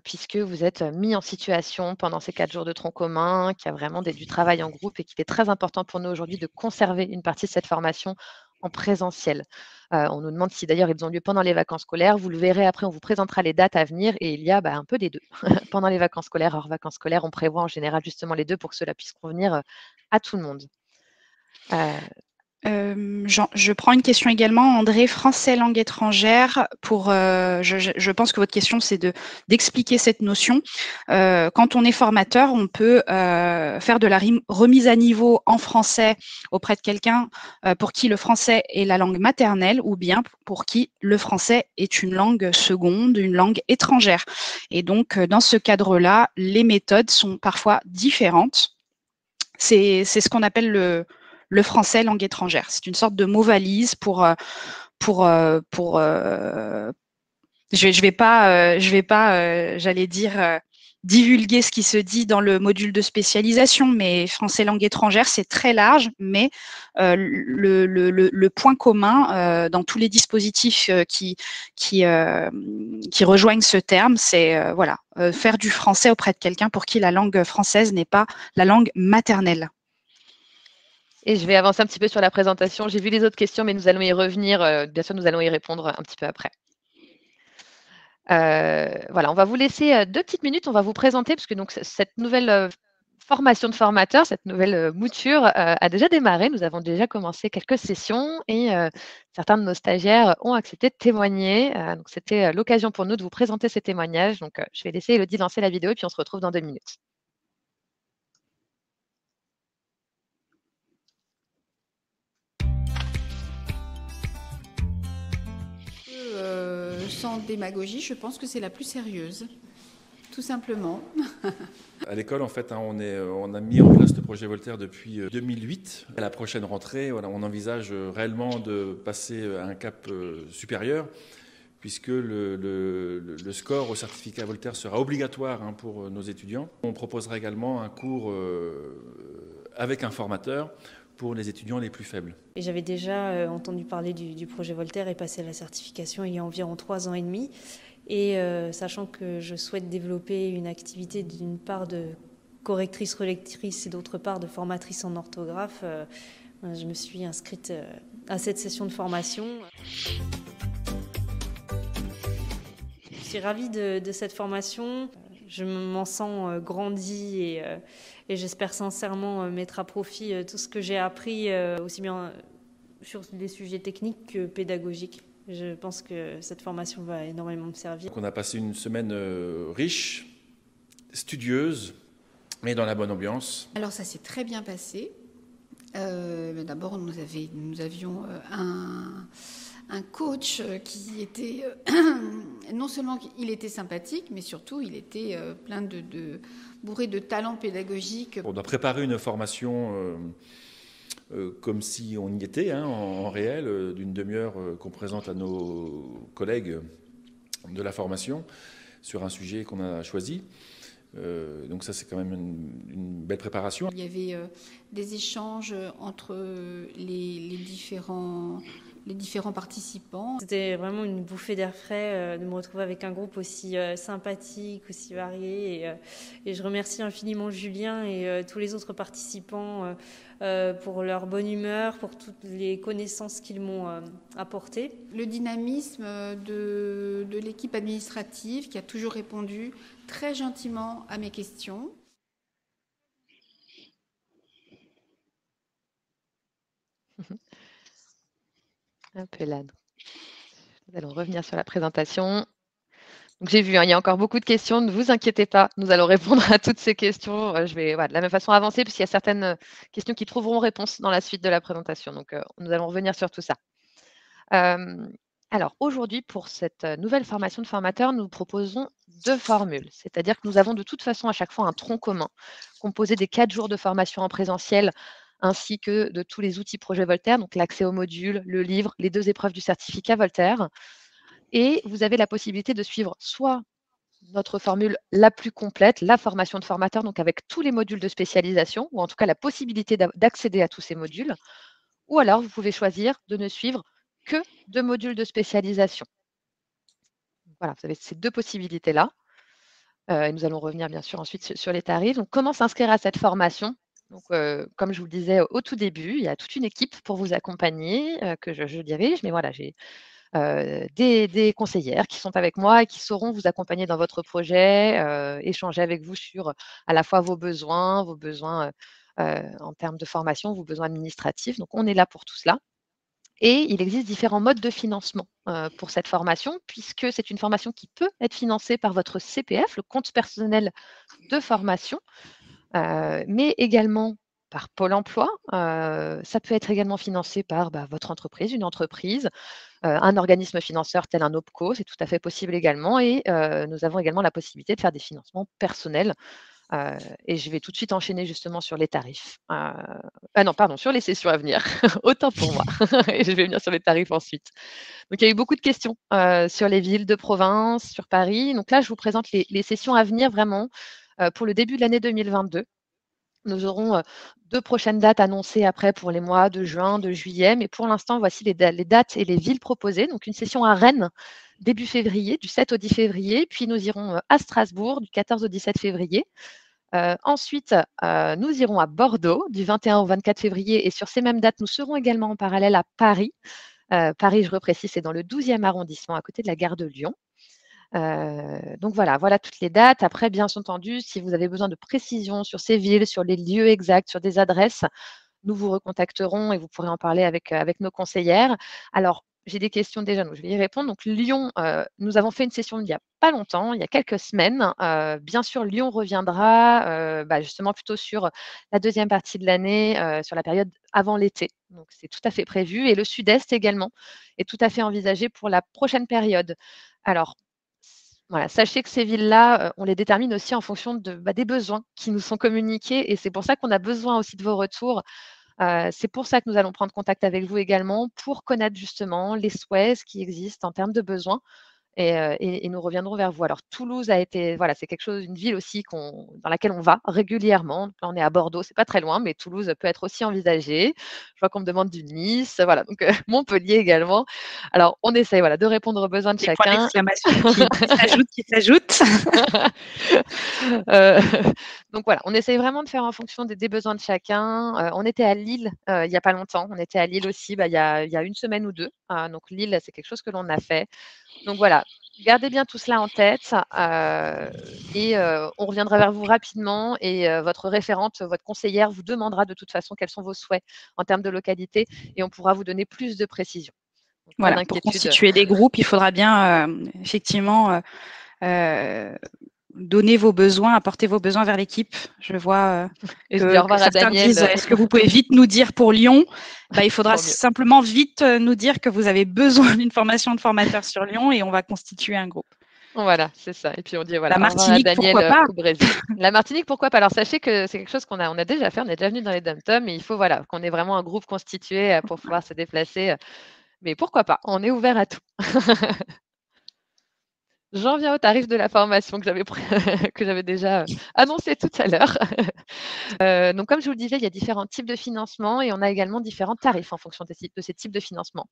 puisque vous êtes mis en situation pendant ces quatre jours de tronc commun, qu'il y a vraiment du travail en groupe et qu'il est très important pour nous aujourd'hui de conserver une partie de cette formation en présentiel. Euh, on nous demande si d'ailleurs ils ont lieu pendant les vacances scolaires. Vous le verrez après, on vous présentera les dates à venir et il y a bah, un peu des deux. pendant les vacances scolaires, hors vacances scolaires, on prévoit en général justement les deux pour que cela puisse convenir euh, à tout le monde. Euh, je prends une question également, André, français langue étrangère. Pour, euh, je, pense que votre question c'est de d'expliquer cette notion. Euh, quand on est formateur, on peut euh, faire de la remise à niveau en français auprès de quelqu'un pour qui le français est la langue maternelle ou bien pour qui le français est une langue seconde, une langue étrangère. Et donc dans ce cadre-là, les méthodes sont parfois différentes. C'est ce qu'on appelle le le français langue étrangère. C'est une sorte de mot valise pour euh, pour euh, pour euh, je vais je vais pas je vais pas j'allais dire divulguer ce qui se dit dans le module de spécialisation, mais français langue étrangère, c'est très large, mais le, le, le, point commun dans tous les dispositifs qui, qui, qui rejoignent ce terme, c'est voilà, faire du français auprès de quelqu'un pour qui la langue française n'est pas la langue maternelle. Et je vais avancer un petit peu sur la présentation. J'ai vu les autres questions, mais nous allons y revenir. Euh, bien sûr, nous allons y répondre un petit peu après. Euh, voilà, on va vous laisser euh, deux petites minutes. On va vous présenter, parce que donc, cette nouvelle formation de formateur, cette nouvelle mouture a déjà démarré. Nous avons déjà commencé quelques sessions et certains de nos stagiaires ont accepté de témoigner. c'était l'occasion pour nous de vous présenter ces témoignages. Donc, je vais laisser Elodie lancer la vidéo et puis on se retrouve dans deux minutes. Sans démagogie, je pense que c'est la plus sérieuse, tout simplement. À l'école, en fait, hein, euh, on, a mis en place le projet Voltaire depuis 2008. Euh, à la prochaine rentrée, on envisage euh, réellement de passer à un cap supérieur, puisque le, le, score au certificat Voltaire sera obligatoire hein, pour nos étudiants. On proposera également un cours avec un formateur pour les étudiants les plus faibles. Et j'avais déjà euh, entendu parler du, projet Voltaire et passé la certification il y a environ trois ans et demi. Et euh, sachant que je souhaite développer une activité d'une part de correctrice relectrice et d'autre part de formatrice en orthographe, euh, je me suis inscrite à cette session de formation. Je suis ravie de, de cette formation. Je m'en sens grandie et et j'espère sincèrement euh, mettre à profit euh, tout ce que j'ai appris, euh, aussi bien sur des sujets techniques que pédagogiques. Je pense que cette formation va énormément me servir. on a passé une semaine riche, studieuse, mais dans la bonne ambiance. Alors ça s'est très bien passé. D'abord, nous, nous, avions un, un, coach qui était non seulement il était sympathique, mais surtout il était plein de, de bourré de talents pédagogiques. On a préparé une formation euh, euh, comme si on y était, hein, en, réel, euh, d'une demi-heure qu'on présente à nos collègues de la formation sur un sujet qu'on a choisi. donc ça, c'est quand même une, belle préparation. Il y avait des échanges entre les, différents les différents participants. C'était vraiment une bouffée d'air frais de me retrouver avec un groupe aussi sympathique, aussi varié. Et, et, je remercie infiniment Julien et tous les autres participants pour leur bonne humeur, pour toutes les connaissances qu'ils m'ont apportées. Le dynamisme de, de l'équipe administrative qui a toujours répondu très gentiment à mes questions. Un peu là. Nous allons revenir sur la présentation. J'ai vu, hein, il y a encore beaucoup de questions. Ne vous inquiétez pas, nous allons répondre à toutes ces questions. Euh, je vais de la même façon avancer, puisqu'il y a certaines euh, questions qui trouveront réponse dans la suite de la présentation. Donc, euh, nous allons revenir sur tout ça. alors, aujourd'hui, pour cette nouvelle formation de formateur, nous proposons deux formules. C'est-à-dire que nous avons de toute façon à chaque fois un tronc commun, composé des quatre jours de formation en présentiel ainsi que de tous les outils projet Voltaire, donc l'accès au module, le livre, les deux épreuves du certificat Voltaire. Et vous avez la possibilité de suivre soit notre formule la plus complète, la formation de formateur, donc avec tous les modules de spécialisation, ou en tout cas la possibilité d'accéder à tous ces modules, ou alors vous pouvez choisir de ne suivre que deux modules de spécialisation. Voilà, vous avez ces deux possibilités-là. Euh, et nous allons revenir bien sûr ensuite sur les tarifs. Donc, comment s'inscrire à cette formation? Donc, comme je vous le disais au tout début, il y a toute une équipe pour vous accompagner que je, dirige, mais voilà, j'ai des, conseillères qui sont avec moi et qui sauront vous accompagner dans votre projet, échanger avec vous sur à la fois vos besoins, vos besoins en termes de formation, vos besoins administratifs. Donc, on est là pour tout cela. Et il existe différents modes de financement pour cette formation, puisque c'est une formation qui peut être financée par votre CPF, le compte personnel de formation mais également par Pôle emploi. ça peut être également financé par bah, votre entreprise, une entreprise, un organisme financeur tel un OPCO, c'est tout à fait possible également. Et nous avons également la possibilité de faire des financements personnels. et je vais tout de suite enchaîner justement sur les tarifs. ah non, pardon, sur les sessions à venir. Autant pour moi. et je vais venir sur les tarifs ensuite. Donc il y a eu beaucoup de questions sur les villes de province, sur Paris. Donc là, je vous présente les, sessions à venir vraiment pour le début de l'année 2022. Nous aurons euh, deux prochaines dates annoncées après pour les mois de juin, de juillet. Mais pour l'instant, voici les, dates et les villes proposées. Donc, une session à Rennes début février, du 7 au 10 février. Puis, nous irons euh, à Strasbourg du 14 au 17 février. ensuite, nous irons à Bordeaux du 21 au 24 février. Et sur ces mêmes dates, nous serons également en parallèle à Paris. Paris, je reprécise, c'est dans le 12e arrondissement, à côté de la gare de Lyon. Donc voilà, voilà toutes les dates. Après, bien entendu, si vous avez besoin de précisions sur ces villes, sur les lieux exacts, sur des adresses, nous vous recontacterons et vous pourrez en parler avec, avec nos conseillères. Alors, j'ai des questions déjà, donc je vais y répondre. Donc Lyon, nous avons fait une session il n'y a pas longtemps, il y a quelques semaines. Bien sûr, Lyon reviendra bah, justement plutôt sur la deuxième partie de l'année, sur la période avant l'été. Donc c'est tout à fait prévu. Et le Sud-Est également est tout à fait envisagé pour la prochaine période. Alors, voilà, sachez que ces villes-là, euh, on les détermine aussi en fonction bah, des besoins qui nous sont communiqués et c'est pour ça qu'on a besoin aussi de vos retours. Euh, c'est pour ça que nous allons prendre contact avec vous également pour connaître justement les souhaits, qui existent en termes de besoins et, nous reviendrons vers vous. Alors Toulouse a été, voilà, c'est quelque chose, une ville aussi dans laquelle on va régulièrement. Là, on est à Bordeaux, c'est pas très loin, mais Toulouse peut être aussi envisagée. Je vois qu'on me demande du Nice, voilà, donc euh, Montpellier également. Alors on essaye, voilà, de répondre aux besoins de chacun. qui s'ajoutent. Euh, donc voilà, on essaye vraiment de faire en fonction des, besoins de chacun. on était à Lille il n'y a pas longtemps. On était à Lille aussi, bah, il, y a, il y a une semaine ou deux. donc Lille, c'est quelque chose que l'on a fait. Donc voilà, gardez bien tout cela en tête euh, et euh, on reviendra vers vous rapidement et euh, votre référente, votre conseillère vous demandera de toute façon quels sont vos souhaits en termes de localité et on pourra vous donner plus de précisions. voilà, pour constituer des groupes, il faudra bien effectivement donner vos besoins, apporter vos besoins vers l'équipe. Je vois je que, à Daniel. Est-ce que vous pouvez vite nous dire pour Lyon? Bah, Il faudra simplement vite euh, nous dire que vous avez besoin d'une formation de formateur sur Lyon et on va constituer un groupe. Voilà, c'est ça. Et puis on dit voilà. La Martinique, Daniel, pourquoi pas? La Martinique, pourquoi pas? Alors sachez que c'est quelque chose qu'on a, on a déjà fait, on est déjà venu dans les dom mais il faut voilà qu'on ait vraiment un groupe constitué euh, pour pouvoir se déplacer. Mais pourquoi pas? On est ouvert à tout. J'en viens au tarif de la formation que j'avais, déjà euh, annoncé tout à l'heure. Euh, donc, comme je vous le disais, il y a différents types de financement et on a également différents tarifs en fonction de ces types de financement.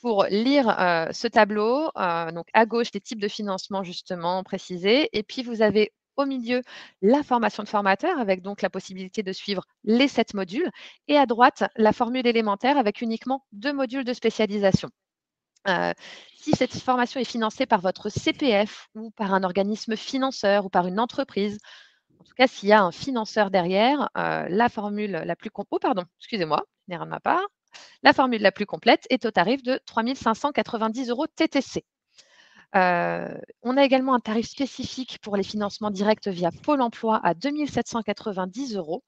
pour lire ce tableau, à gauche, les types de financement justement précisés, et puis vous avez au milieu la formation de formateur avec donc la possibilité de suivre les sept modules, et à droite, la formule élémentaire avec uniquement deux modules de spécialisation. Si cette formation est financée par votre CPF ou par un organisme financeur ou par une entreprise, en tout cas s'il y a un financeur derrière, la formule la plus... Oh pardon, excusez-moi. La formule la plus complète est au tarif de 3 590 euros TTC. Euh, on a également un tarif spécifique pour les financements directs via Pôle emploi à 2 790 euros.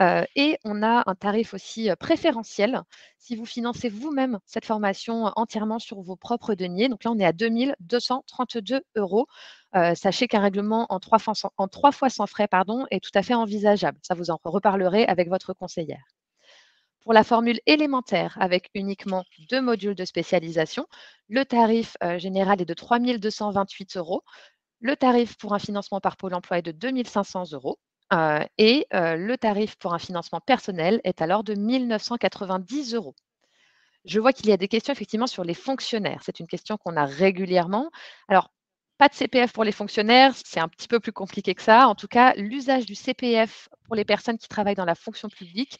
Euh, et on a un tarif aussi euh, préférentiel si vous financez vous-même cette formation entièrement sur vos propres deniers. Donc là, on est à 2 232 euros. sachez qu'un règlement en trois, fois, sans frais pardon, est tout à fait envisageable. Ça, vous en reparlerez avec votre conseillère. Pour la formule élémentaire, avec uniquement deux modules de spécialisation, le tarif euh, général est de 3 228 euros. Le tarif pour un financement par Pôle emploi est de 2 500 euros. Et le tarif pour un financement personnel est alors de 1 990 euros. Je vois qu'il y a des questions effectivement sur les fonctionnaires. C'est une question qu'on a régulièrement. Alors, pas de CPF pour les fonctionnaires, c'est un petit peu plus compliqué que ça. En tout cas, l'usage du CPF pour les personnes qui travaillent dans la fonction publique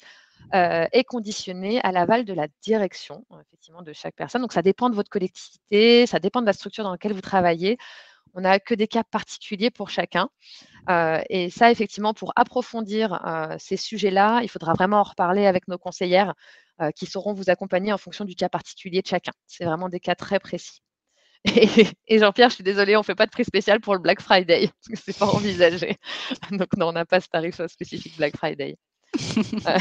est conditionné à l'aval de la direction, effectivement, de chaque personne. Donc, ça dépend de votre collectivité, ça dépend de la structure dans laquelle vous travaillez. On n'a que des cas particuliers pour chacun. Euh, et ça, effectivement, pour approfondir euh, ces sujets-là, il faudra vraiment en reparler avec nos conseillères qui sauront vous accompagner en fonction du cas particulier de chacun. C'est vraiment des cas très précis. Et, Jean-Pierre, je suis désolée, on ne fait pas de prix spécial pour le Black Friday, parce que ce n'est pas envisagé. Donc non, on n'a pas ce tarif spécifique Black Friday. Euh,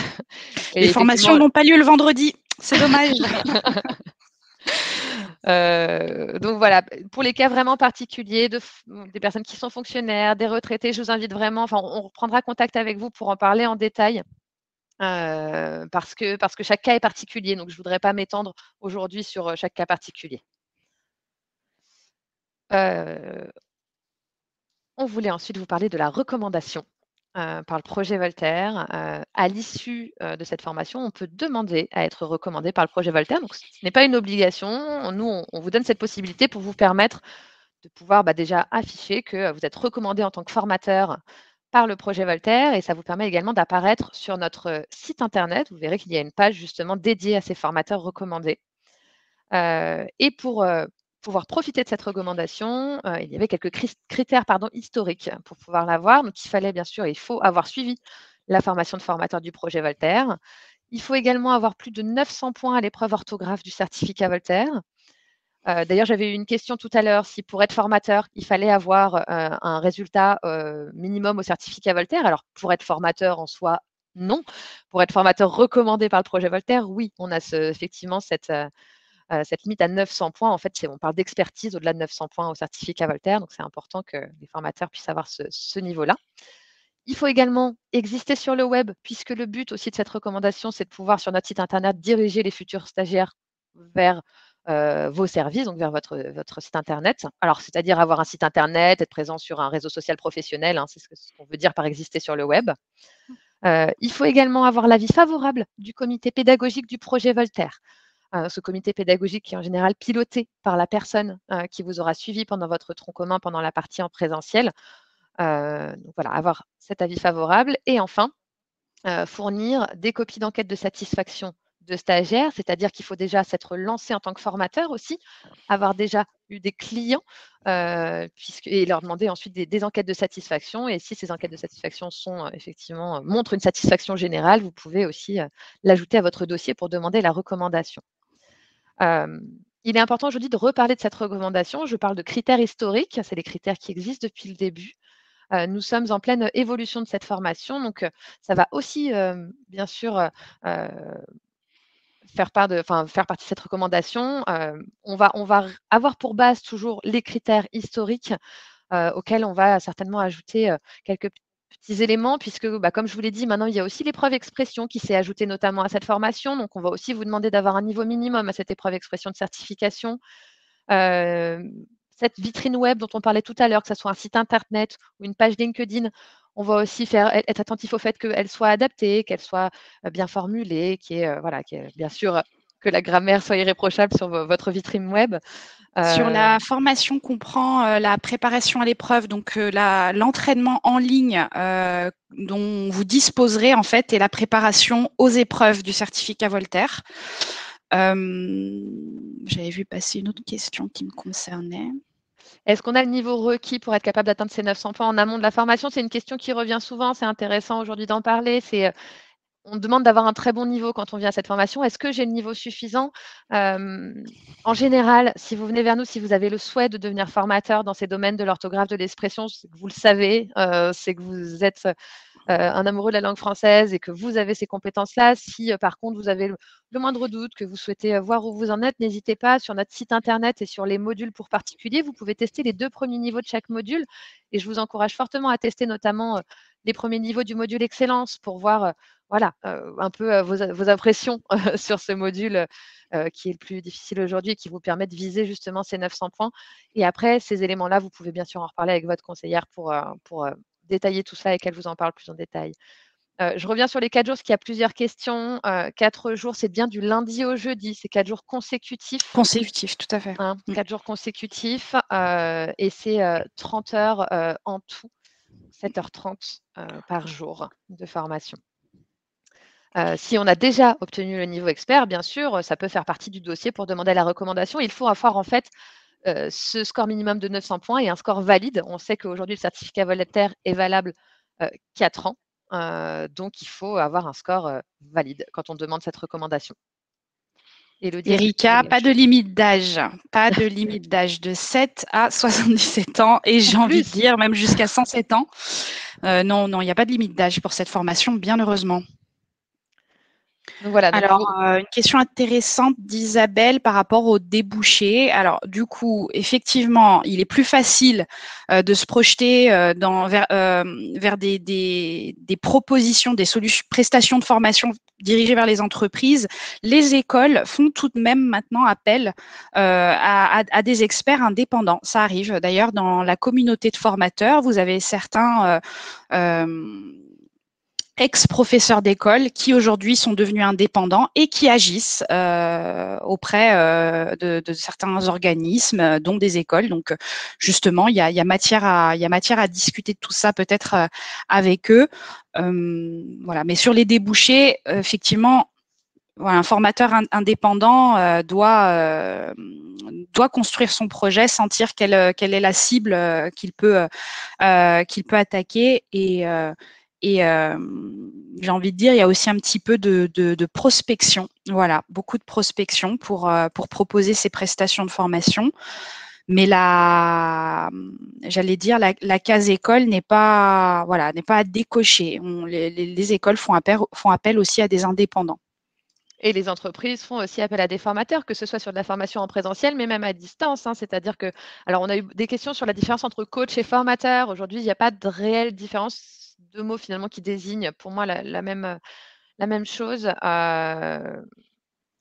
Les formations n'ont pas lieu le vendredi, c'est dommage. Euh, donc voilà, pour les cas vraiment particuliers, de, des personnes qui sont fonctionnaires, des retraités, je vous invite vraiment, on reprendra contact avec vous pour en parler en détail. Euh, parce, que, parce que chaque cas est particulier, donc je ne voudrais pas m'étendre aujourd'hui sur chaque cas particulier. on voulait ensuite vous parler de la recommandation. Euh, par le projet Voltaire. Euh, à l'issue euh, de cette formation, on peut demander à être recommandé par le projet Voltaire. Donc, ce n'est pas une obligation. Nous, on, vous donne cette possibilité pour vous permettre de pouvoir bah, déjà afficher que vous êtes recommandé en tant que formateur par le projet Voltaire et ça vous permet également d'apparaître sur notre site internet. Vous verrez qu'il y a une page justement dédiée à ces formateurs recommandés. et pour, pouvoir profiter de cette recommandation, euh, il y avait quelques critères pardon, historiques pour pouvoir l'avoir. Donc, il fallait bien sûr, il faut avoir suivi la formation de formateur du projet Voltaire. Il faut également avoir plus de 900 points à l'épreuve orthographe du certificat Voltaire. Euh, d'ailleurs, j'avais eu une question tout à l'heure, si pour être formateur, il fallait avoir euh, un résultat minimum au certificat Voltaire. Alors, pour être formateur en soi, non. Pour être formateur recommandé par le projet Voltaire, oui, on a effectivement cette, cette limite à 900 points, en fait, on parle d'expertise au-delà de 900 points au certificat Voltaire, donc c'est important que les formateurs puissent avoir ce, niveau-là. Il faut également exister sur le web, puisque le but aussi de cette recommandation, c'est de pouvoir sur notre site internet diriger les futurs stagiaires vers euh, vos services, donc vers votre, votre site internet. Alors, c'est-à-dire avoir un site internet, être présent sur un réseau social professionnel, hein, c'est ce qu'on veut dire par exister sur le web. Euh, il faut également avoir l'avis favorable du comité pédagogique du projet Voltaire ce comité pédagogique qui est en général piloté par la personne qui vous aura suivi pendant votre tronc commun, pendant la partie en présentiel. donc voilà, avoir cet avis favorable. Et enfin, fournir des copies d'enquête de satisfaction de stagiaires, c'est-à-dire qu'il faut déjà s'être lancé en tant que formateur aussi, avoir déjà eu des clients et leur demander ensuite des, enquêtes de satisfaction. Et si ces enquêtes de satisfaction sont effectivement montrent une satisfaction générale, vous pouvez aussi l'ajouter à votre dossier pour demander la recommandation il est important aujourd'hui de reparler de cette recommandation. Je parle de critères historiques, c'est les critères qui existent depuis le début. nous sommes en pleine évolution de cette formation, donc ça va aussi, bien sûr, faire, part de, faire partie de cette recommandation. on, va, on va avoir pour base toujours les critères historiques auxquels on va certainement ajouter quelques petits éléments, puisque, bah, comme je vous l'ai dit, maintenant, il y a aussi l'épreuve expression qui s'est ajoutée notamment à cette formation. Donc, on va aussi vous demander d'avoir un niveau minimum à cette épreuve expression de certification. Euh, cette vitrine web dont on parlait tout à l'heure, que ce soit un site internet ou une page LinkedIn, on va aussi faire, être attentif au fait qu'elle soit adaptée, qu'elle soit euh, bien formulée, qui euh, voilà, qui est bien sûr que la grammaire soit irréprochable sur votre vitrine web. Sur la formation comprend la préparation à l'épreuve, donc l'entraînement en ligne dont vous disposerez en fait et la préparation aux épreuves du certificat Voltaire. J'avais vu passer une autre question qui me concernait. Est-ce qu'on a le niveau requis pour être capable d'atteindre ces 900 points en amont de la formation? C'est une question qui revient souvent, c'est intéressant aujourd'hui d'en parler. C'est on demande d'avoir un très bon niveau quand on vient à cette formation. Est-ce que j'ai le niveau suffisant? En général, si vous venez vers nous, si vous avez le souhait de devenir formateur dans ces domaines de l'orthographe, de l'expression, vous le savez, c'est que vous êtes un amoureux de la langue française et que vous avez ces compétences-là. Si par contre vous avez le, moindre doute, que vous souhaitez voir où vous en êtes, n'hésitez pas sur notre site internet et sur les modules pour particuliers. Vous pouvez tester les deux premiers niveaux de chaque module et je vous encourage fortement à tester notamment les premiers niveaux du module excellence pour voir voilà, un peu vos, impressions sur ce module qui est le plus difficile aujourd'hui et qui vous permet de viser justement ces 900 points. Et après, ces éléments-là, vous pouvez bien sûr en reparler avec votre conseillère pour, pour détailler tout ça et qu'elle vous en parle plus en détail. je reviens sur les quatre jours, parce qu'il y a plusieurs questions. quatre jours, c'est bien du lundi au jeudi, c'est quatre jours consécutifs. Consécutifs, tout à fait. Hein, mmh. quatre jours consécutifs, et c'est 30 heures en tout, 7h30 par jour de formation. si on a déjà obtenu le niveau expert, bien sûr, ça peut faire partie du dossier pour demander la recommandation. Il faut avoir en fait ce score minimum de 900 points et un score valide. On sait qu'aujourd'hui, le certificat volontaire est valable 4 ans. donc, il faut avoir un score valide quand on demande cette recommandation. Erika, pas de limite d'âge, pas de limite d'âge de 7 à 77 ans. Et j'ai envie de dire même jusqu'à 107 ans. non, non, il n'y a pas de limite d'âge pour cette formation, bien heureusement voilà, Alors, euh, une question intéressante d'Isabelle par rapport aux débouchés. Alors, du coup, effectivement, il est plus facile euh, de se projeter euh, dans, vers, vers des, des, des, propositions, des solutions, prestations de formation dirigées vers les entreprises. Les écoles font tout de même maintenant appel à, à, à, des experts indépendants. Ça arrive d'ailleurs dans la communauté de formateurs. Vous avez certains ex-professeurs d'école qui aujourd'hui sont devenus indépendants et qui agissent euh, auprès euh, de, de, certains organismes, dont des écoles. Donc justement, il y a, y a, matière à y a matière à discuter de tout ça peut-être euh, avec eux. Euh, voilà. Mais sur les débouchés, effectivement, voilà, un formateur indépendant euh, doit doit construire son projet, sentir quelle, quelle est la cible qu'il peut qu'il peut attaquer et et j'ai envie de dire, il y a aussi un petit peu de, prospection. Voilà, beaucoup de prospection pour, pour proposer ces prestations de formation. Mais la, j'allais dire, la, case école n'est pas, voilà, n'est pas à décocher. Les, écoles font appel, font appel aussi à des indépendants. Et les entreprises font aussi appel à des formateurs, que ce soit sur de la formation en présentiel, mais même à distance. Hein. C'est-à-dire que, alors, on a eu des questions sur la différence entre coach et formateur. Aujourd'hui, il n'y a pas de réelle différence deux mots finalement qui désignent pour moi la, même, la même chose.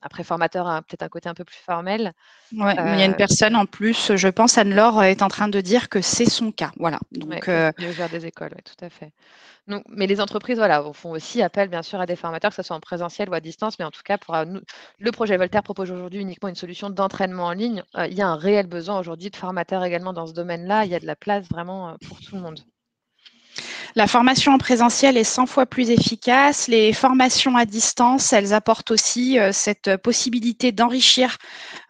après, formateur a peut-être un côté un peu plus formel. Ouais, mais il y a une personne en plus, je pense, Anne-Laure est en train de dire que c'est son cas. Voilà. Donc, euh... des écoles, tout à fait. Donc, mais les entreprises, voilà, font aussi appel, bien sûr, à des formateurs, que ce soit en présentiel ou à distance. Mais en tout cas, pour nous, le projet Voltaire propose aujourd'hui uniquement une solution d'entraînement en ligne. il y a un réel besoin aujourd'hui de formateurs également dans ce domaine-là. Il y a de la place vraiment pour tout le monde. La formation en présentiel est 100 fois plus efficace. Les formations à distance, elles apportent aussi euh, cette possibilité d'enrichir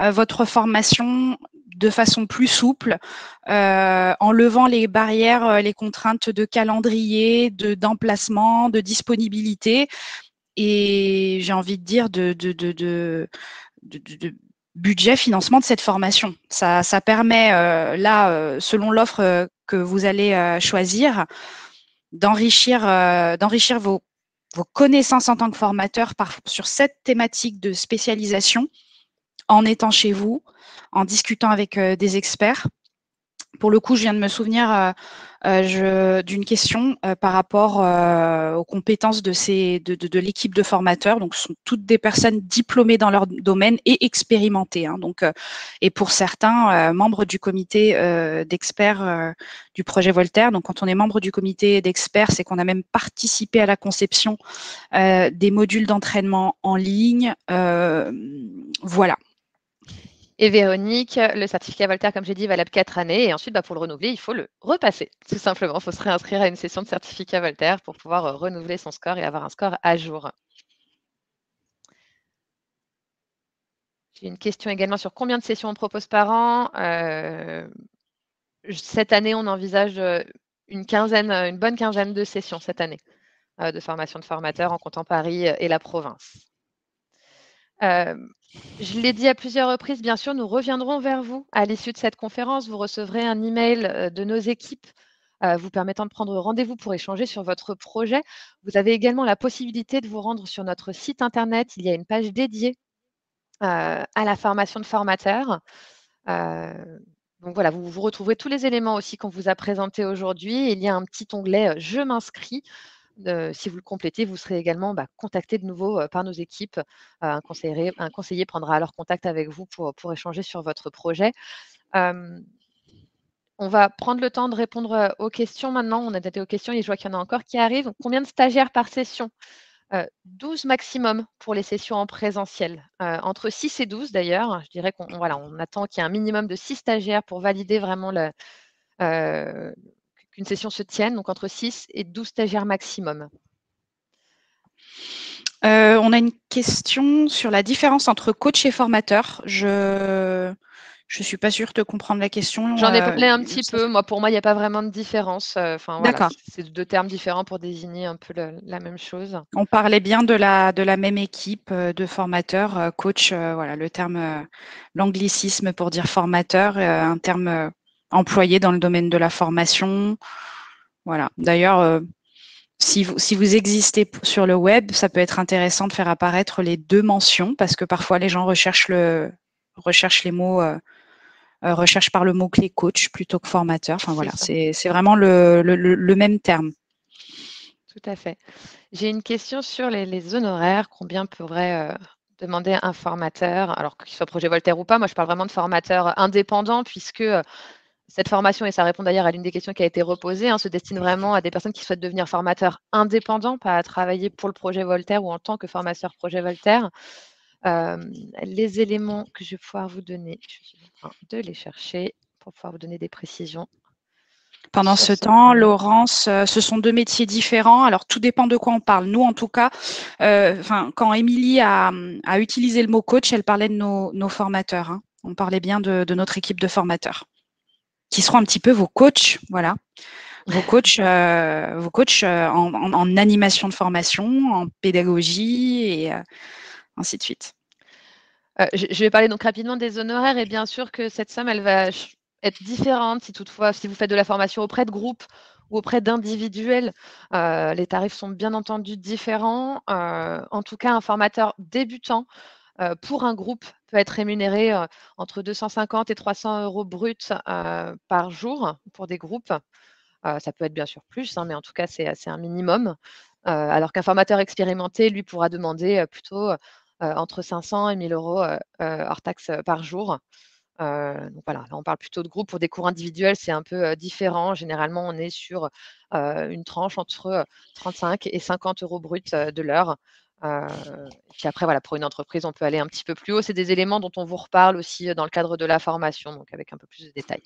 euh, votre formation de façon plus souple, euh, en levant les barrières, les contraintes de calendrier, de d'emplacement, de disponibilité, et j'ai envie de dire de, budget financement de cette formation. Ça permet là, selon l'offre que vous allez choisir, d'enrichir euh, d'enrichir vos, vos connaissances en tant que formateur par, sur cette thématique de spécialisation en étant chez vous, en discutant avec euh, des experts. Pour le coup, je viens de me souvenir euh, d'une question euh, par rapport aux compétences de, ces, de, de, l'équipe de formateurs. Donc, ce sont toutes des personnes diplômées dans leur domaine et expérimentées. Hein. donc, et pour certains, membres du comité d'experts du projet Voltaire. Donc, quand on est membre du comité d'experts, c'est qu'on a même participé à la conception des modules d'entraînement en ligne. voilà. Et Véronique, le certificat Voltaire, comme j'ai dit, valable 4 années. Et ensuite, bah, pour le renouveler, il faut le repasser. Tout simplement, il faut se réinscrire à une session de certificat Voltaire pour pouvoir euh, renouveler son score et avoir un score à jour. J'ai une question également sur combien de sessions on propose par an. Euh, cette année, on envisage euh, une quinzaine, une bonne quinzaine de sessions cette année de formation de formateurs en comptant Paris et la province. Je l'ai dit à plusieurs reprises, bien sûr, nous reviendrons vers vous à l'issue de cette conférence. Vous recevrez un email euh, de nos équipes euh, vous permettant de prendre rendez-vous pour échanger sur votre projet. Vous avez également la possibilité de vous rendre sur notre site internet. Il y a une page dédiée euh, à la formation de formateurs. donc voilà, vous, vous retrouverez tous les éléments aussi qu'on vous a présentés aujourd'hui. Il y a un petit onglet Je m'inscris si vous le complétez, vous serez également bah, contacté de nouveau par nos équipes. un, conseiller, prendra alors contact avec vous pour, échanger sur votre projet. on va prendre le temps de répondre aux questions maintenant. On a été aux questions et je vois qu'il y en a encore qui arrivent. combien de stagiaires par session? 12 maximum pour les sessions en présentiel. entre 6 et 12 d'ailleurs. Je dirais qu'on attend qu'il y ait un minimum de 6 stagiaires pour valider vraiment le, qu'une session se tienne, donc entre 6 et 12 stagiaires maximum. Euh, on a une question sur la différence entre coach et formateur. Je je suis pas sûre de comprendre la question. J'en ai euh, parlé un petit peu. Moi, pour moi, il n'y a pas vraiment de différence. Euh, enfin, D'accord. C'est deux termes différents pour désigner un peu la même chose. On parlait bien de la, de la même équipe de formateurs. Coach, voilà, le terme, l'anglicisme pour dire formateur, un terme employés dans le domaine de la formation. Voilà. D'ailleurs, euh, si, vous, si vous existez sur le web, ça peut être intéressant de faire apparaître les deux mentions parce que parfois les gens recherchent, le, recherchent les mots, euh, euh, recherchent par le mot-clé coach plutôt que formateur. Enfin voilà, c'est vraiment le, le, même terme. Tout à fait. J'ai une question sur les, les honoraires. Combien pourrait demander un formateur, alors qu'il soit projet Voltaire ou pas? Moi, je parle vraiment de formateur indépendant puisque cette formation, et ça répond d'ailleurs à l'une des questions qui a été reposée, hein, se destine vraiment à des personnes qui souhaitent devenir formateurs indépendants, pas à travailler pour le projet Voltaire ou en tant que formateur projet Voltaire. Euh, les éléments que je vais pouvoir vous donner, je suis en train de les chercher pour pouvoir vous donner des précisions. Pendant ce temps, Laurence, euh, ce sont deux métiers différents. Alors, tout dépend de quoi on parle. Nous, en tout cas, euh, quand Émilie a, utilisé le mot coach, elle parlait de nos, formateurs. Hein. On parlait bien de, notre équipe de formateurs qui seront un petit peu vos coachs, voilà, vos coachs, euh, vos coachs euh, en, animation de formation, en pédagogie et euh, ainsi de suite. je, vais parler donc rapidement des honoraires et bien sûr que cette somme, elle va être différente si toutefois, si vous faites de la formation auprès de groupes ou auprès d'individuels, les tarifs sont bien entendu différents. en tout cas, un formateur débutant pour un groupe peut être rémunéré euh, entre 250 et 300 euros bruts euh, par jour pour des groupes. ça peut être bien sûr plus, hein, mais en tout cas, c'est un minimum. alors qu'un formateur expérimenté, lui, pourra demander plutôt entre 500 et 1000 euros hors taxe par jour. donc voilà, là on parle plutôt de groupe. Pour des cours individuels, c'est un peu différent. Généralement, on est sur une tranche entre 35 et 50 euros bruts de l'heure. Puis après, voilà, pour une entreprise, on peut aller un petit peu plus haut. C'est des éléments dont on vous reparle aussi dans le cadre de la formation, donc avec un peu plus de détails.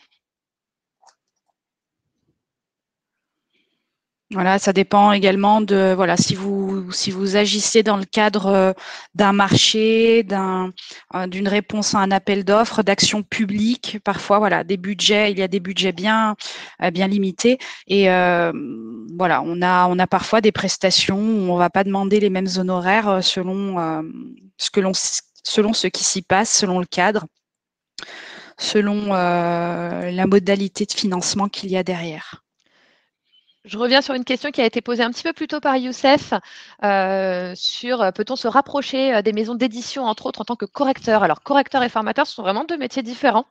Voilà, ça dépend également de voilà si vous si vous agissez dans le cadre euh, d'un marché, d'un euh, d'une réponse à un appel d'offres, d'action publique. Parfois, voilà, des budgets, il y a des budgets bien euh, bien limités et voilà, on a on a parfois des prestations où on va pas demander les mêmes honoraires selon ce que l'on selon ce qui s'y passe, selon le cadre, selon la modalité de financement qu'il y a derrière Je reviens sur une question qui a été posée un petit peu plus tôt par Youssef euh, sur euh, peut-on se rapprocher euh, des maisons d'édition, entre autres, en tant que correcteur? Alors, correcteur et formateur sont vraiment deux métiers différents.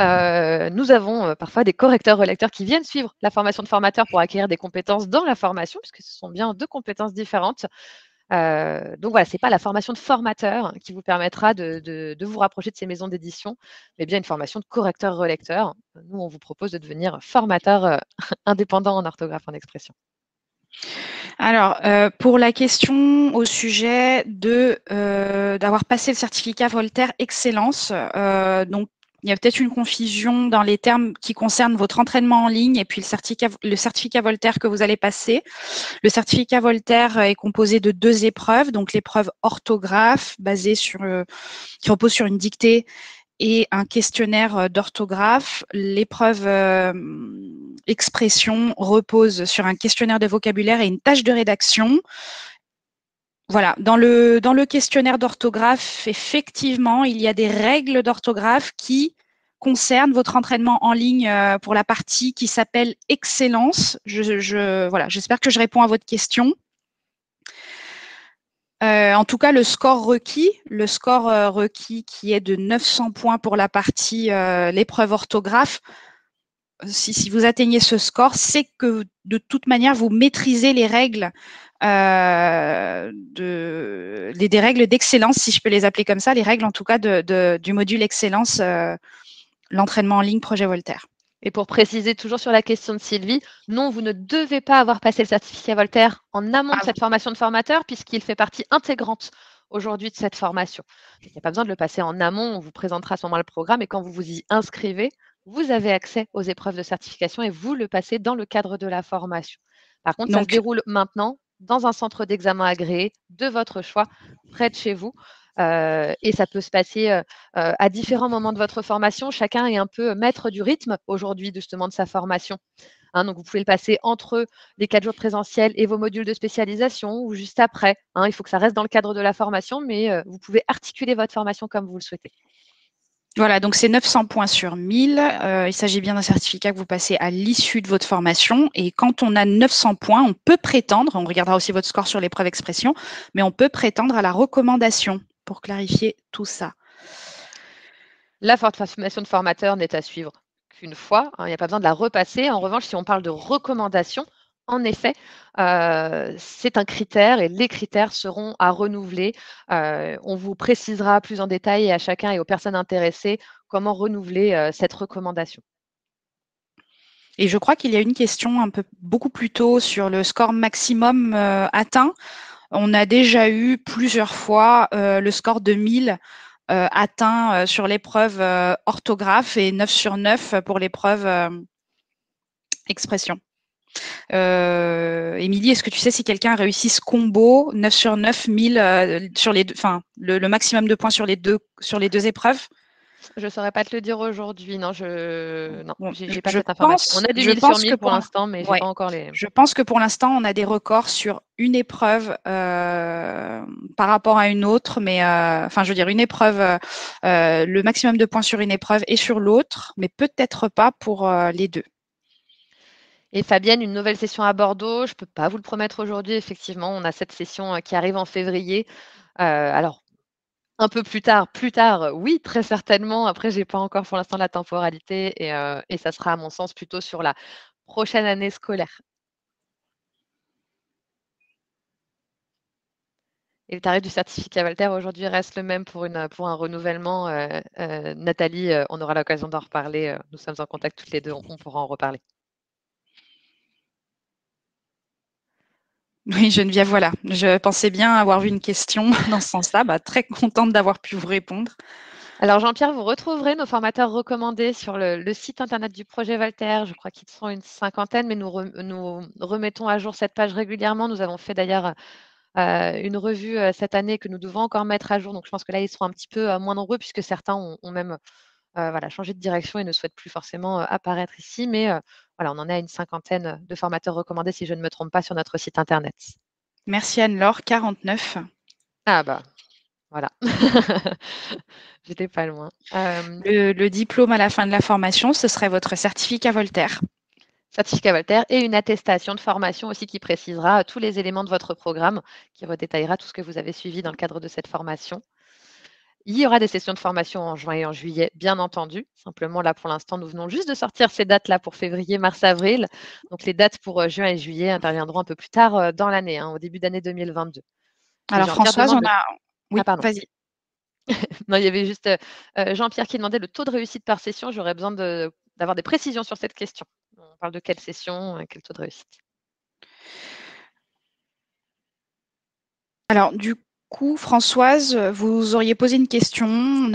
nous avons parfois des correcteurs relecteurs qui viennent suivre la formation de formateur pour acquérir des compétences dans la formation, puisque ce sont bien deux compétences différentes. Donc voilà, ce n'est pas la formation de formateur qui vous permettra de, vous rapprocher de ces maisons d'édition, mais bien une formation de correcteur-relecteur. Nous, on vous propose de devenir formateur indépendant en orthographe en expression. Alors, pour la question au sujet d'avoir passé le certificat Voltaire Excellence, donc il y a peut-être une confusion dans les termes qui concernent votre entraînement en ligne et puis le certificat, le certificat Voltaire que vous allez passer. Le certificat Voltaire est composé de deux épreuves, donc l'épreuve orthographe basée sur, euh, qui repose sur une dictée et un questionnaire euh, d'orthographe. L'épreuve euh, expression repose sur un questionnaire de vocabulaire et une tâche de rédaction. Voilà, dans le, dans le questionnaire d'orthographe, effectivement, il y a des règles d'orthographe qui concernent votre entraînement en ligne euh, pour la partie qui s'appelle excellence. Voilà, j'espère que je réponds à votre question. Euh, en tout cas, le score requis, le score euh, requis qui est de 900 points pour la partie l'épreuve orthographe, si, si, vous atteignez ce score, c'est que de toute manière, vous maîtrisez les règles euh, de, des, règles d'excellence, si je peux les appeler comme ça, les règles en tout cas de, du module excellence, euh, l'entraînement en ligne projet Voltaire. Et pour préciser toujours sur la question de Sylvie, non, vous ne devez pas avoir passé le certificat Voltaire en amont de ah cette formation de formateur, puisqu'il fait partie intégrante aujourd'hui de cette formation. Il n'y a pas besoin de le passer en amont, on vous présentera à ce moment le programme, et quand vous vous y inscrivez, vous avez accès aux épreuves de certification et vous le passez dans le cadre de la formation. Par contre, ça se déroule maintenant dans un centre d'examen agréé de votre choix, près de chez vous. Euh, et ça peut se passer euh, euh, à différents moments de votre formation. Chacun est un peu maître du rythme aujourd'hui, justement, de sa formation. Hein. donc, vous pouvez le passer entre les quatre jours présentiels et vos modules de spécialisation ou juste après. Hein. il faut que ça reste dans le cadre de la formation, mais vous pouvez articuler votre formation comme vous le souhaitez. Voilà, donc c'est 900 points sur 1000. Euh, il s'agit bien d'un certificat que vous passez à l'issue de votre formation. Et quand on a 900 points, on peut prétendre, on regardera aussi votre score sur l'épreuve expression, mais on peut prétendre à la recommandation pour clarifier tout ça. La formation de formateur n'est à suivre qu'une fois. Hein, il n'y a pas besoin de la repasser. En revanche, si on parle de recommandation, en effet, euh, c'est un critère et les critères seront à renouveler. Euh, on vous précisera plus en détail à chacun et aux personnes intéressées comment renouveler euh, cette recommandation. Et je crois qu'il y a une question un peu beaucoup plus tôt sur le score maximum atteint. On a déjà eu plusieurs fois le score de 1000 atteint sur l'épreuve orthographe et 9 sur 9 pour l'épreuve expression. Euh, Émilie, est-ce que tu sais si quelqu'un a réussi ce combo 9 sur 9, 1000 euh, sur les deux, enfin, le, maximum de points sur les deux, sur les deux épreuves? Je ne saurais pas te le dire aujourd'hui. Non, je n'ai pas cette information. on a des 1000 sur 1000 pour, l'instant, mais pas encore les. Je pense que pour l'instant, on a des records sur une épreuve euh, par rapport à une autre, mais enfin, je veux dire une épreuve, le maximum de points sur une épreuve et sur l'autre, mais peut-être pas pour les deux. Et Fabienne, une nouvelle session à Bordeaux. Je ne peux pas vous le promettre aujourd'hui. Effectivement, on a cette session euh, qui arrive en février. Euh, alors, un peu plus tard, plus tard, oui, très certainement. Après, je n'ai pas encore pour l'instant la temporalité et, euh, ça sera, à mon sens, plutôt sur la prochaine année scolaire. Et le tarif du certificat Voltaire aujourd'hui reste le même pour un renouvellement. Nathalie, on aura l'occasion d'en reparler. Nous sommes en contact toutes les deux, on pourra en reparler. Oui, Geneviève, voilà. Je pensais bien avoir vu une question dans ce sens-là. Bah, très contente d'avoir pu vous répondre. Alors Jean-Pierre, vous retrouverez nos formateurs recommandés sur le, site internet du projet Voltaire. Je crois qu'ils sont une cinquantaine, mais nous, remettons à jour cette page régulièrement. Nous avons fait d'ailleurs euh, une revue euh, cette année que nous devons encore mettre à jour. Donc je pense que là, ils seront un petit peu euh, moins nombreux puisque certains ont, même voilà, changé de direction et ne souhaitent plus forcément apparaître ici. Mais voilà, on en est à une cinquantaine de formateurs recommandés, si je ne me trompe pas, sur notre site internet. Merci Anne-Laure, 49. Ah bah, voilà. J'étais pas loin. Le, le, diplôme à la fin de la formation, ce serait votre certificat Voltaire. certificat Voltaire et une attestation de formation aussi qui précisera tous les éléments de votre programme, qui redétaillera tout ce que vous avez suivi dans le cadre de cette formation. Il y aura des sessions de formation en juin et en juillet, bien entendu. Simplement, là, pour l'instant, nous venons juste de sortir ces dates-là pour février, mars, avril. Donc, les dates pour euh, juin et juillet interviendront un peu plus tard euh, dans l'année, hein, au début d'année 2022. Alors, Françoise, on a. Oui, ah, vas-y. non, il y avait juste euh, Jean-Pierre qui demandait le taux de réussite par session. J'aurais besoin d'avoir des précisions sur cette question. On parle de quelle session, quel taux de réussite Alors, du coup, Françoise, vous auriez posé une question, on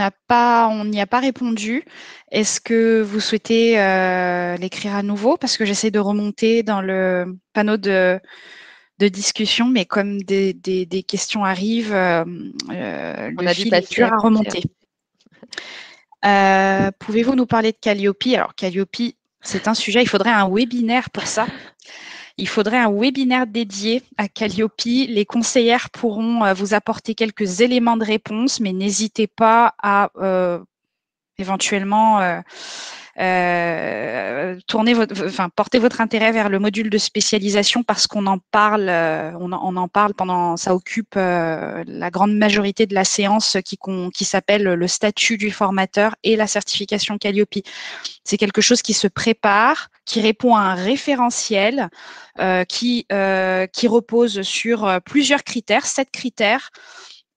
n'y a pas répondu. Est-ce que vous souhaitez euh, l'écrire à nouveau? Parce que j'essaie de remonter dans le panneau de, discussion, mais comme des, questions arrivent, euh, euh, le fil est dur à remonter. Pouvez-vous nous parler de Calliope? Alors, Calliope, c'est un sujet, il faudrait un webinaire pour ça. Il faudrait un webinaire dédié à Calliope. Les conseillères pourront euh, vous apporter quelques éléments de réponse, mais n'hésitez pas à euh, éventuellement euh, euh, tourner votre, enfin, porter votre intérêt vers le module de spécialisation parce qu'on en parle, euh, on, on, en, parle pendant, ça occupe euh, la grande majorité de la séance qui, qui s'appelle le statut du formateur et la certification Calliope. C'est quelque chose qui se prépare, qui répond à un référentiel euh, qui, qui repose sur plusieurs critères, sept critères.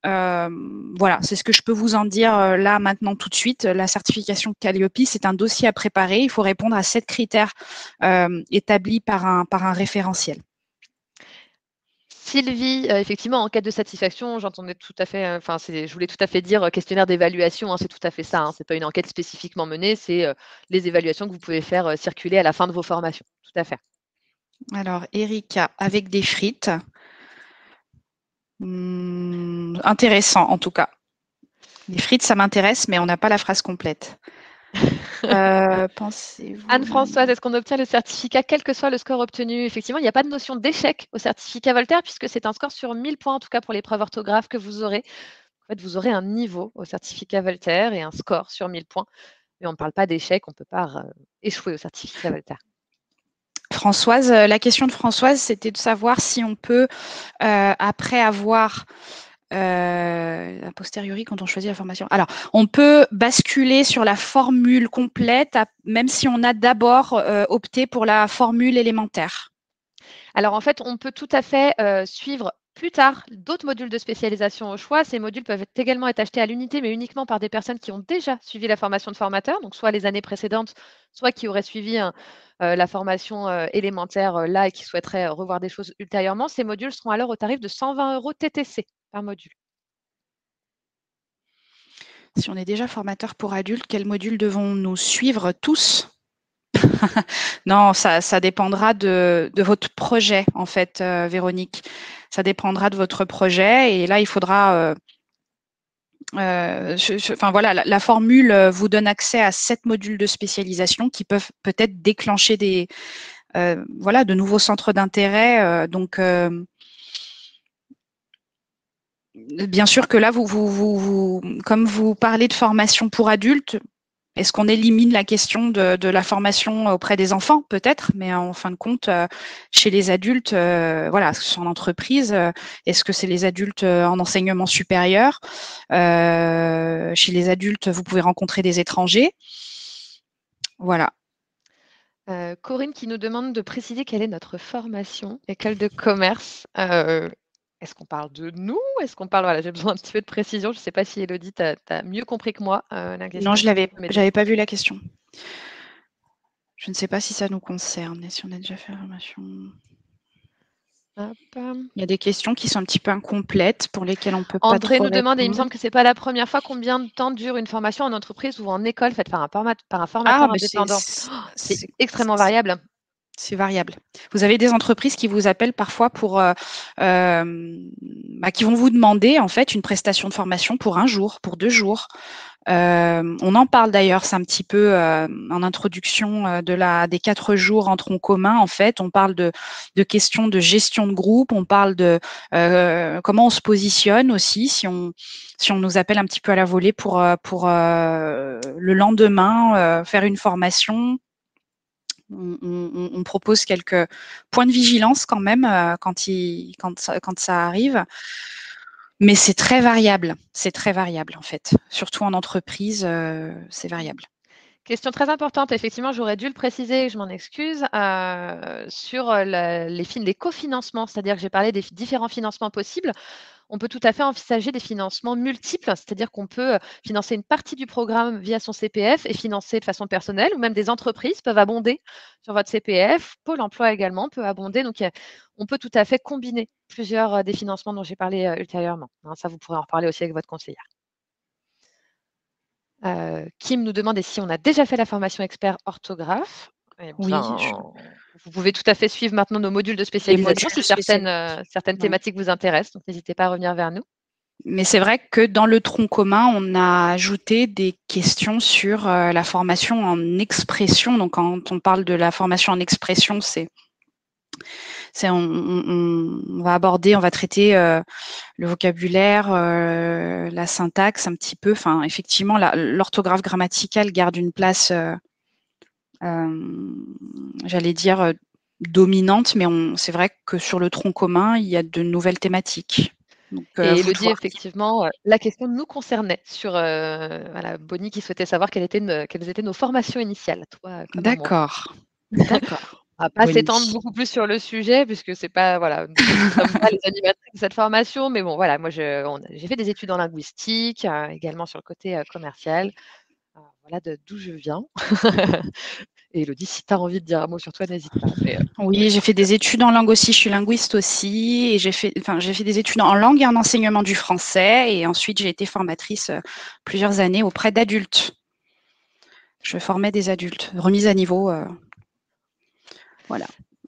Euh, voilà, c'est ce que je peux vous en dire euh, là maintenant tout de suite. La certification Calliope, c'est un dossier à préparer. Il faut répondre à sept critères euh, établis par un, par un référentiel. Sylvie, effectivement, en cas de satisfaction, j'entendais tout à fait, enfin, je voulais tout à fait dire questionnaire d'évaluation, hein, c'est tout à fait ça. Hein, ce n'est pas une enquête spécifiquement menée, c'est les évaluations que vous pouvez faire circuler à la fin de vos formations. Tout à fait. Alors, Erika, avec des frites. Hmm, intéressant, en tout cas. Les frites, ça m'intéresse, mais on n'a pas la phrase complète. Euh, Anne-Françoise, est-ce qu'on obtient le certificat quel que soit le score obtenu? Effectivement, il n'y a pas de notion d'échec au certificat Voltaire puisque c'est un score sur 1000 points, en tout cas pour l'épreuve orthographe que vous aurez. En fait, vous aurez un niveau au certificat Voltaire et un score sur 1000 points. Mais on ne parle pas d'échec, on ne peut pas euh, échouer au certificat Voltaire. Françoise, euh, la question de Françoise, c'était de savoir si on peut, euh, après avoir euh, a posteriori quand on choisit la formation. Alors, on peut basculer sur la formule complète, même si on a d'abord opté pour la formule élémentaire. Alors, en fait, on peut tout à fait suivre plus tard d'autres modules de spécialisation au choix. Ces modules peuvent également être achetés à l'unité, mais uniquement par des personnes qui ont déjà suivi la formation de formateur, donc soit les années précédentes, soit qui auraient suivi euh, la formation euh, élémentaire euh, là et qui souhaiteraient revoir des choses ultérieurement. Ces modules seront alors au tarif de 120 euros TTC par module. Si on est déjà formateur pour adultes, quels modules devons-nous suivre tous? Non, ça, dépendra de, votre projet, en fait, Véronique. Ça dépendra de votre projet. Et là, il faudra. Euh, euh, enfin voilà, la, formule vous donne accès à sept modules de spécialisation qui peuvent peut-être déclencher des voilà de nouveaux centres d'intérêt. donc bien sûr que là, vous, vous, vous, comme vous parlez de formation pour adultes, est-ce qu'on élimine la question de, la formation auprès des enfants? Peut-être, mais en fin de compte, euh, chez les adultes, euh, voilà, en entreprise, euh, est-ce que c'est les adultes en enseignement supérieur? Chez les adultes, vous pouvez rencontrer des étrangers. Voilà. Corinne qui nous demande de préciser quelle est notre formation, école de commerce. Est-ce qu'on parle de nous Est-ce qu'on parle. Voilà, j'ai besoin un petit peu de précision. Je ne sais pas si Elodie, tu as, mieux compris que moi euh, la question. Non, je n'avais j'avais pas vu la question. Je ne sais pas si ça nous concerne et si on a déjà fait la formation. Il y a des questions qui sont un petit peu incomplètes pour lesquelles on peut pas. André nous demande, et il me semble que ce n'est pas la première fois, combien de temps dure une formation en entreprise ou en école faite par un, format, par un formateur ah, indépendant C'est extrêmement variable. C'est variable. Vous avez des entreprises qui vous appellent parfois pour, euh, euh, bah, qui vont vous demander en fait une prestation de formation pour un jour, pour deux jours. Euh, on en parle d'ailleurs, c'est un petit peu en introduction de la des quatre jours en commun. En fait, on parle de, de questions de gestion de groupe, on parle de comment on se positionne aussi si on si on nous appelle un petit peu à la volée pour pour le lendemain faire une formation On, propose quelques points de vigilance quand même quand, il, quand, ça arrive. Mais c'est très variable. C'est très variable en fait. Surtout en entreprise, c'est variable. Question très importante, effectivement, j'aurais dû le préciser, je m'en excuse, euh, sur euh, les, les cofinancements, c'est-à-dire que j'ai parlé des différents financements possibles. On peut tout à fait envisager des financements multiples, c'est-à-dire qu'on peut euh, financer une partie du programme via son CPF et financer de façon personnelle, ou même des entreprises peuvent abonder sur votre CPF, Pôle emploi également peut abonder. Donc, on peut tout à fait combiner plusieurs des financements dont j'ai parlé ultérieurement. Hein. ça, vous pourrez en reparler aussi avec votre conseillère. Euh, Kim nous demande si on a déjà fait la formation expert orthographe. Eh oui, vous pouvez tout à fait suivre maintenant nos modules de spécialisation si certaines, euh, certaines thématiques vous intéressent. Donc, n'hésitez pas à revenir vers nous. Mais c'est vrai que dans le tronc commun, on a ajouté des questions sur euh, la formation en expression. Donc, quand on parle de la formation en expression, c'est on, va aborder, on va traiter euh, le vocabulaire, euh, la syntaxe un petit peu. Enfin, effectivement, l'orthographe grammaticale garde une place, j'allais dire, dominante, mais c'est vrai que sur le tronc commun, il y a de nouvelles thématiques. et Elodie, effectivement, la question nous concernait sur voilà, Bonnie qui souhaitait savoir quelles étaient, quelles étaient nos formations initiales. D'accord. D'accord. On va pas s'étendre beaucoup plus sur le sujet puisque c'est pas voilà pas les animatrices de cette formation, mais bon voilà, moi j'ai fait des études en linguistique, euh, également sur le côté euh, commercial. Euh, voilà d'où je viens. et Elodie, si tu as envie de dire un mot sur toi, n'hésite pas. oui, j'ai fait des études en langue aussi, je suis linguiste aussi, et j'ai fait, enfin, j'ai fait des études en langue et en enseignement du français, et ensuite j'ai été formatrice plusieurs années auprès d'adultes. Je formais des adultes, remise à niveau voilà.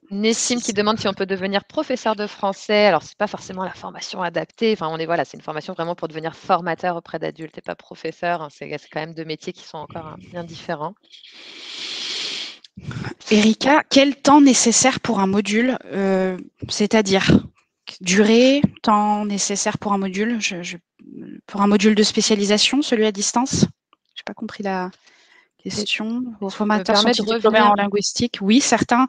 Nessim qui demande si on peut devenir professeur de français. Alors, ce n'est pas forcément la formation adaptée. Enfin, on est voilà, c'est une formation vraiment pour devenir formateur auprès d'adultes et pas professeur. Hein. C'est quand même deux métiers qui sont encore hein, bien différents. Erika, quel temps nécessaire pour un module euh, C'est-à-dire durée, temps nécessaire pour un module Pour un module de spécialisation, celui à distance? Je n'ai pas compris la question. Vos formateurs sont diplômés en linguistique Oui, certains,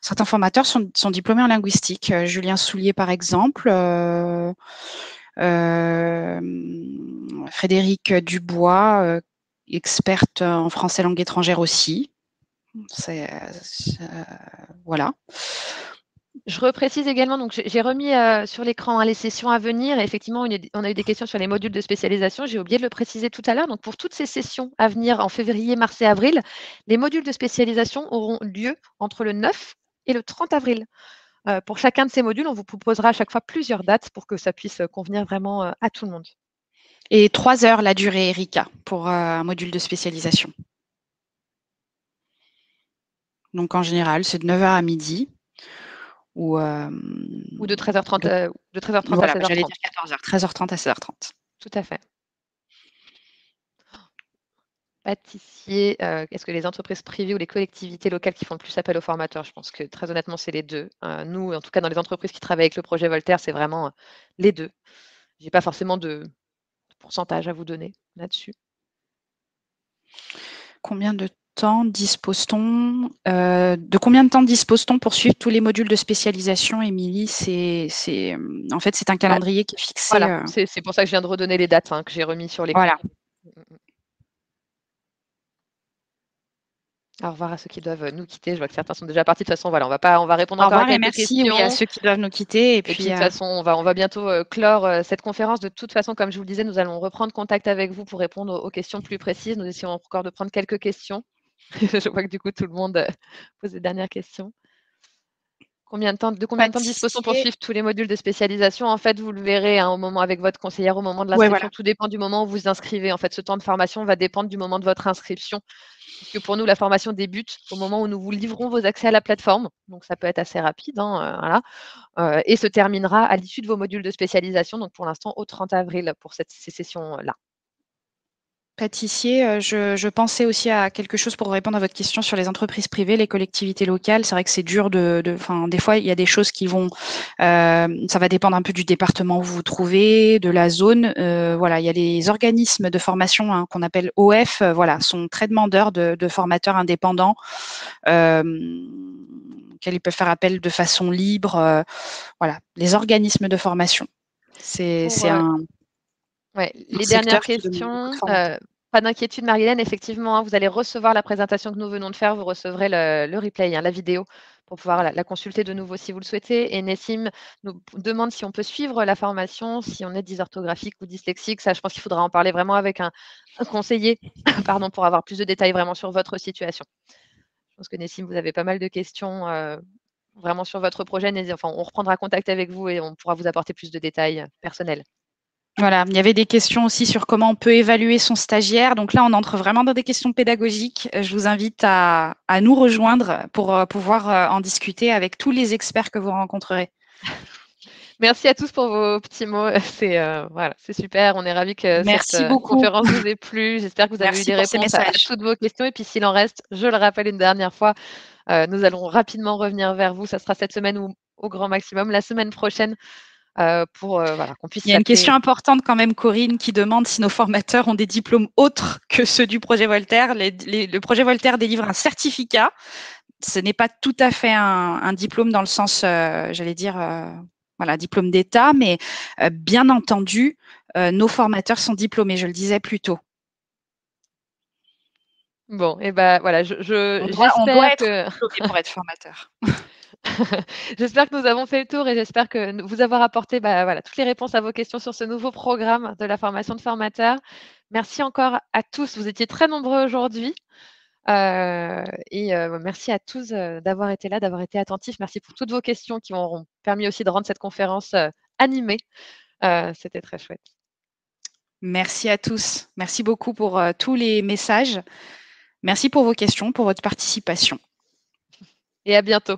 certains formateurs sont, diplômés en linguistique. Julien Soulier, par exemple. Euh, euh, Frédéric Dubois, experte en français langue étrangère aussi. C'est, voilà. Je reprécise également, donc j'ai remis euh, sur l'écran hein, les sessions à venir. Effectivement, on a eu des questions sur les modules de spécialisation. J'ai oublié de le préciser tout à l'heure. Donc, pour toutes ces sessions à venir en février, mars et avril, les modules de spécialisation auront lieu entre le 9 et le 30 avril. Euh, pour chacun de ces modules, on vous proposera à chaque fois plusieurs dates pour que ça puisse convenir vraiment euh, à tout le monde. Et trois heures la durée, Erika, pour un module de spécialisation. Donc, en général, c'est de 9h à midi. Ou, ou de 13h30, euh, de 13h30 à 16h30. J'allais dire 14h, 13h30 à 16h30. Tout à fait. Pâtissier, euh, est-ce que les entreprises privées ou les collectivités locales qui font le plus appel aux formateurs? Je pense que très honnêtement, c'est les deux. Euh, nous, en tout cas, dans les entreprises qui travaillent avec le projet Voltaire, c'est vraiment les deux. Je n'ai pas forcément de, pourcentage à vous donner là-dessus. Combien de dispose-t-on euh, De combien de temps dispose-t-on pour suivre tous les modules de spécialisation, Émilie? C'est, euh, en fait, c'est un calendrier qui est fixé. Voilà, euh. c'est, pour ça que je viens de redonner les dates hein, que j'ai remis sur les. Voilà. Au revoir à ceux qui doivent nous quitter. Je vois que certains sont déjà partis. De toute façon, voilà, on va pas, on va répondre encore à merci, à ceux qui doivent nous quitter. Et, puis, de toute façon, on va, on va bientôt clore cette conférence. De toute façon, comme je vous le disais, nous allons reprendre contact avec vous pour répondre aux questions plus précises. Nous essayons encore de prendre quelques questions. je vois que du coup, tout le monde euh, pose des dernières questions. Combien de temps, de combien de temps disposons pour suivre tous les modules de spécialisation? En fait, vous le verrez hein, au moment avec votre conseillère au moment de l'inscription. Tout dépend du moment où vous vous inscrivez. En fait, ce temps de formation va dépendre du moment de votre inscription. Puisque pour nous, la formation débute au moment où nous vous livrons vos accès à la plateforme. Donc, ça peut être assez rapide. Hein, euh, voilà. Euh, et se terminera à l'issue de vos modules de spécialisation. Donc, pour l'instant, au 30 avril pour cette, ces sessions-là. Pâtissier, euh, je, pensais aussi à quelque chose pour répondre à votre question sur les entreprises privées, les collectivités locales. C'est vrai que c'est dur de, enfin, des fois, il y a des choses qui vont, euh, ça va dépendre un peu du département où vous vous trouvez, de la zone. Euh, voilà, il y a les organismes de formation hein, qu'on appelle OF, voilà, sont très demandeurs de, formateurs indépendants. Euh, ils peuvent faire appel de façon libre. voilà, les organismes de formation. C'est un Ouais, les dernières questions. Euh, pas d'inquiétude, Marilène. Effectivement, hein, vous allez recevoir la présentation que nous venons de faire. Vous recevrez le, replay, hein, la vidéo, pour pouvoir la, consulter de nouveau si vous le souhaitez. Et Nessim nous demande si on peut suivre la formation, si on est dysorthographique ou dyslexique. Ça, je pense qu'il faudra en parler vraiment avec un, conseiller pardon, pour avoir plus de détails vraiment sur votre situation. Je pense que Nessim, vous avez pas mal de questions euh, vraiment sur votre projet. Enfin, on reprendra contact avec vous et on pourra vous apporter plus de détails personnels. Voilà, il y avait des questions aussi sur comment on peut évaluer son stagiaire. Donc là, on entre vraiment dans des questions pédagogiques. Je vous invite à, nous rejoindre pour euh, pouvoir euh, en discuter avec tous les experts que vous rencontrerez. Merci à tous pour vos petits mots. C'est euh, voilà, c'est super. On est ravis que cette conférence vous ait plu. J'espère que vous avez eu des réponses à, toutes vos questions. Et puis s'il en reste, je le rappelle une dernière fois, nous allons rapidement revenir vers vous. Ça sera cette semaine ou au grand maximum. La semaine prochaine, euh, pour euh, qu'on puisse. Il y a une question importante quand même, Corinne, qui demande si nos formateurs ont des diplômes autres que ceux du projet Voltaire. le projet Voltaire délivre un certificat. Ce n'est pas tout à fait un, diplôme dans le sens, euh, j'allais dire, voilà, diplôme d'État, mais bien entendu, nos formateurs sont diplômés. Je le disais plus tôt. Bon, et ben voilà, je, je on doit, être pour être formateur. j'espère que nous avons fait le tour et j'espère que vous avoir apporté bah, voilà, toutes les réponses à vos questions sur ce nouveau programme de la formation de formateurs. Merci encore à tous. Vous étiez très nombreux aujourd'hui. Euh, et euh, merci à tous euh, d'avoir été là, d'avoir été attentifs. Merci pour toutes vos questions qui m'auront permis aussi de rendre cette conférence animée. C'était très chouette. Merci à tous. Merci beaucoup pour tous les messages. Merci pour vos questions, pour votre participation. Et à bientôt.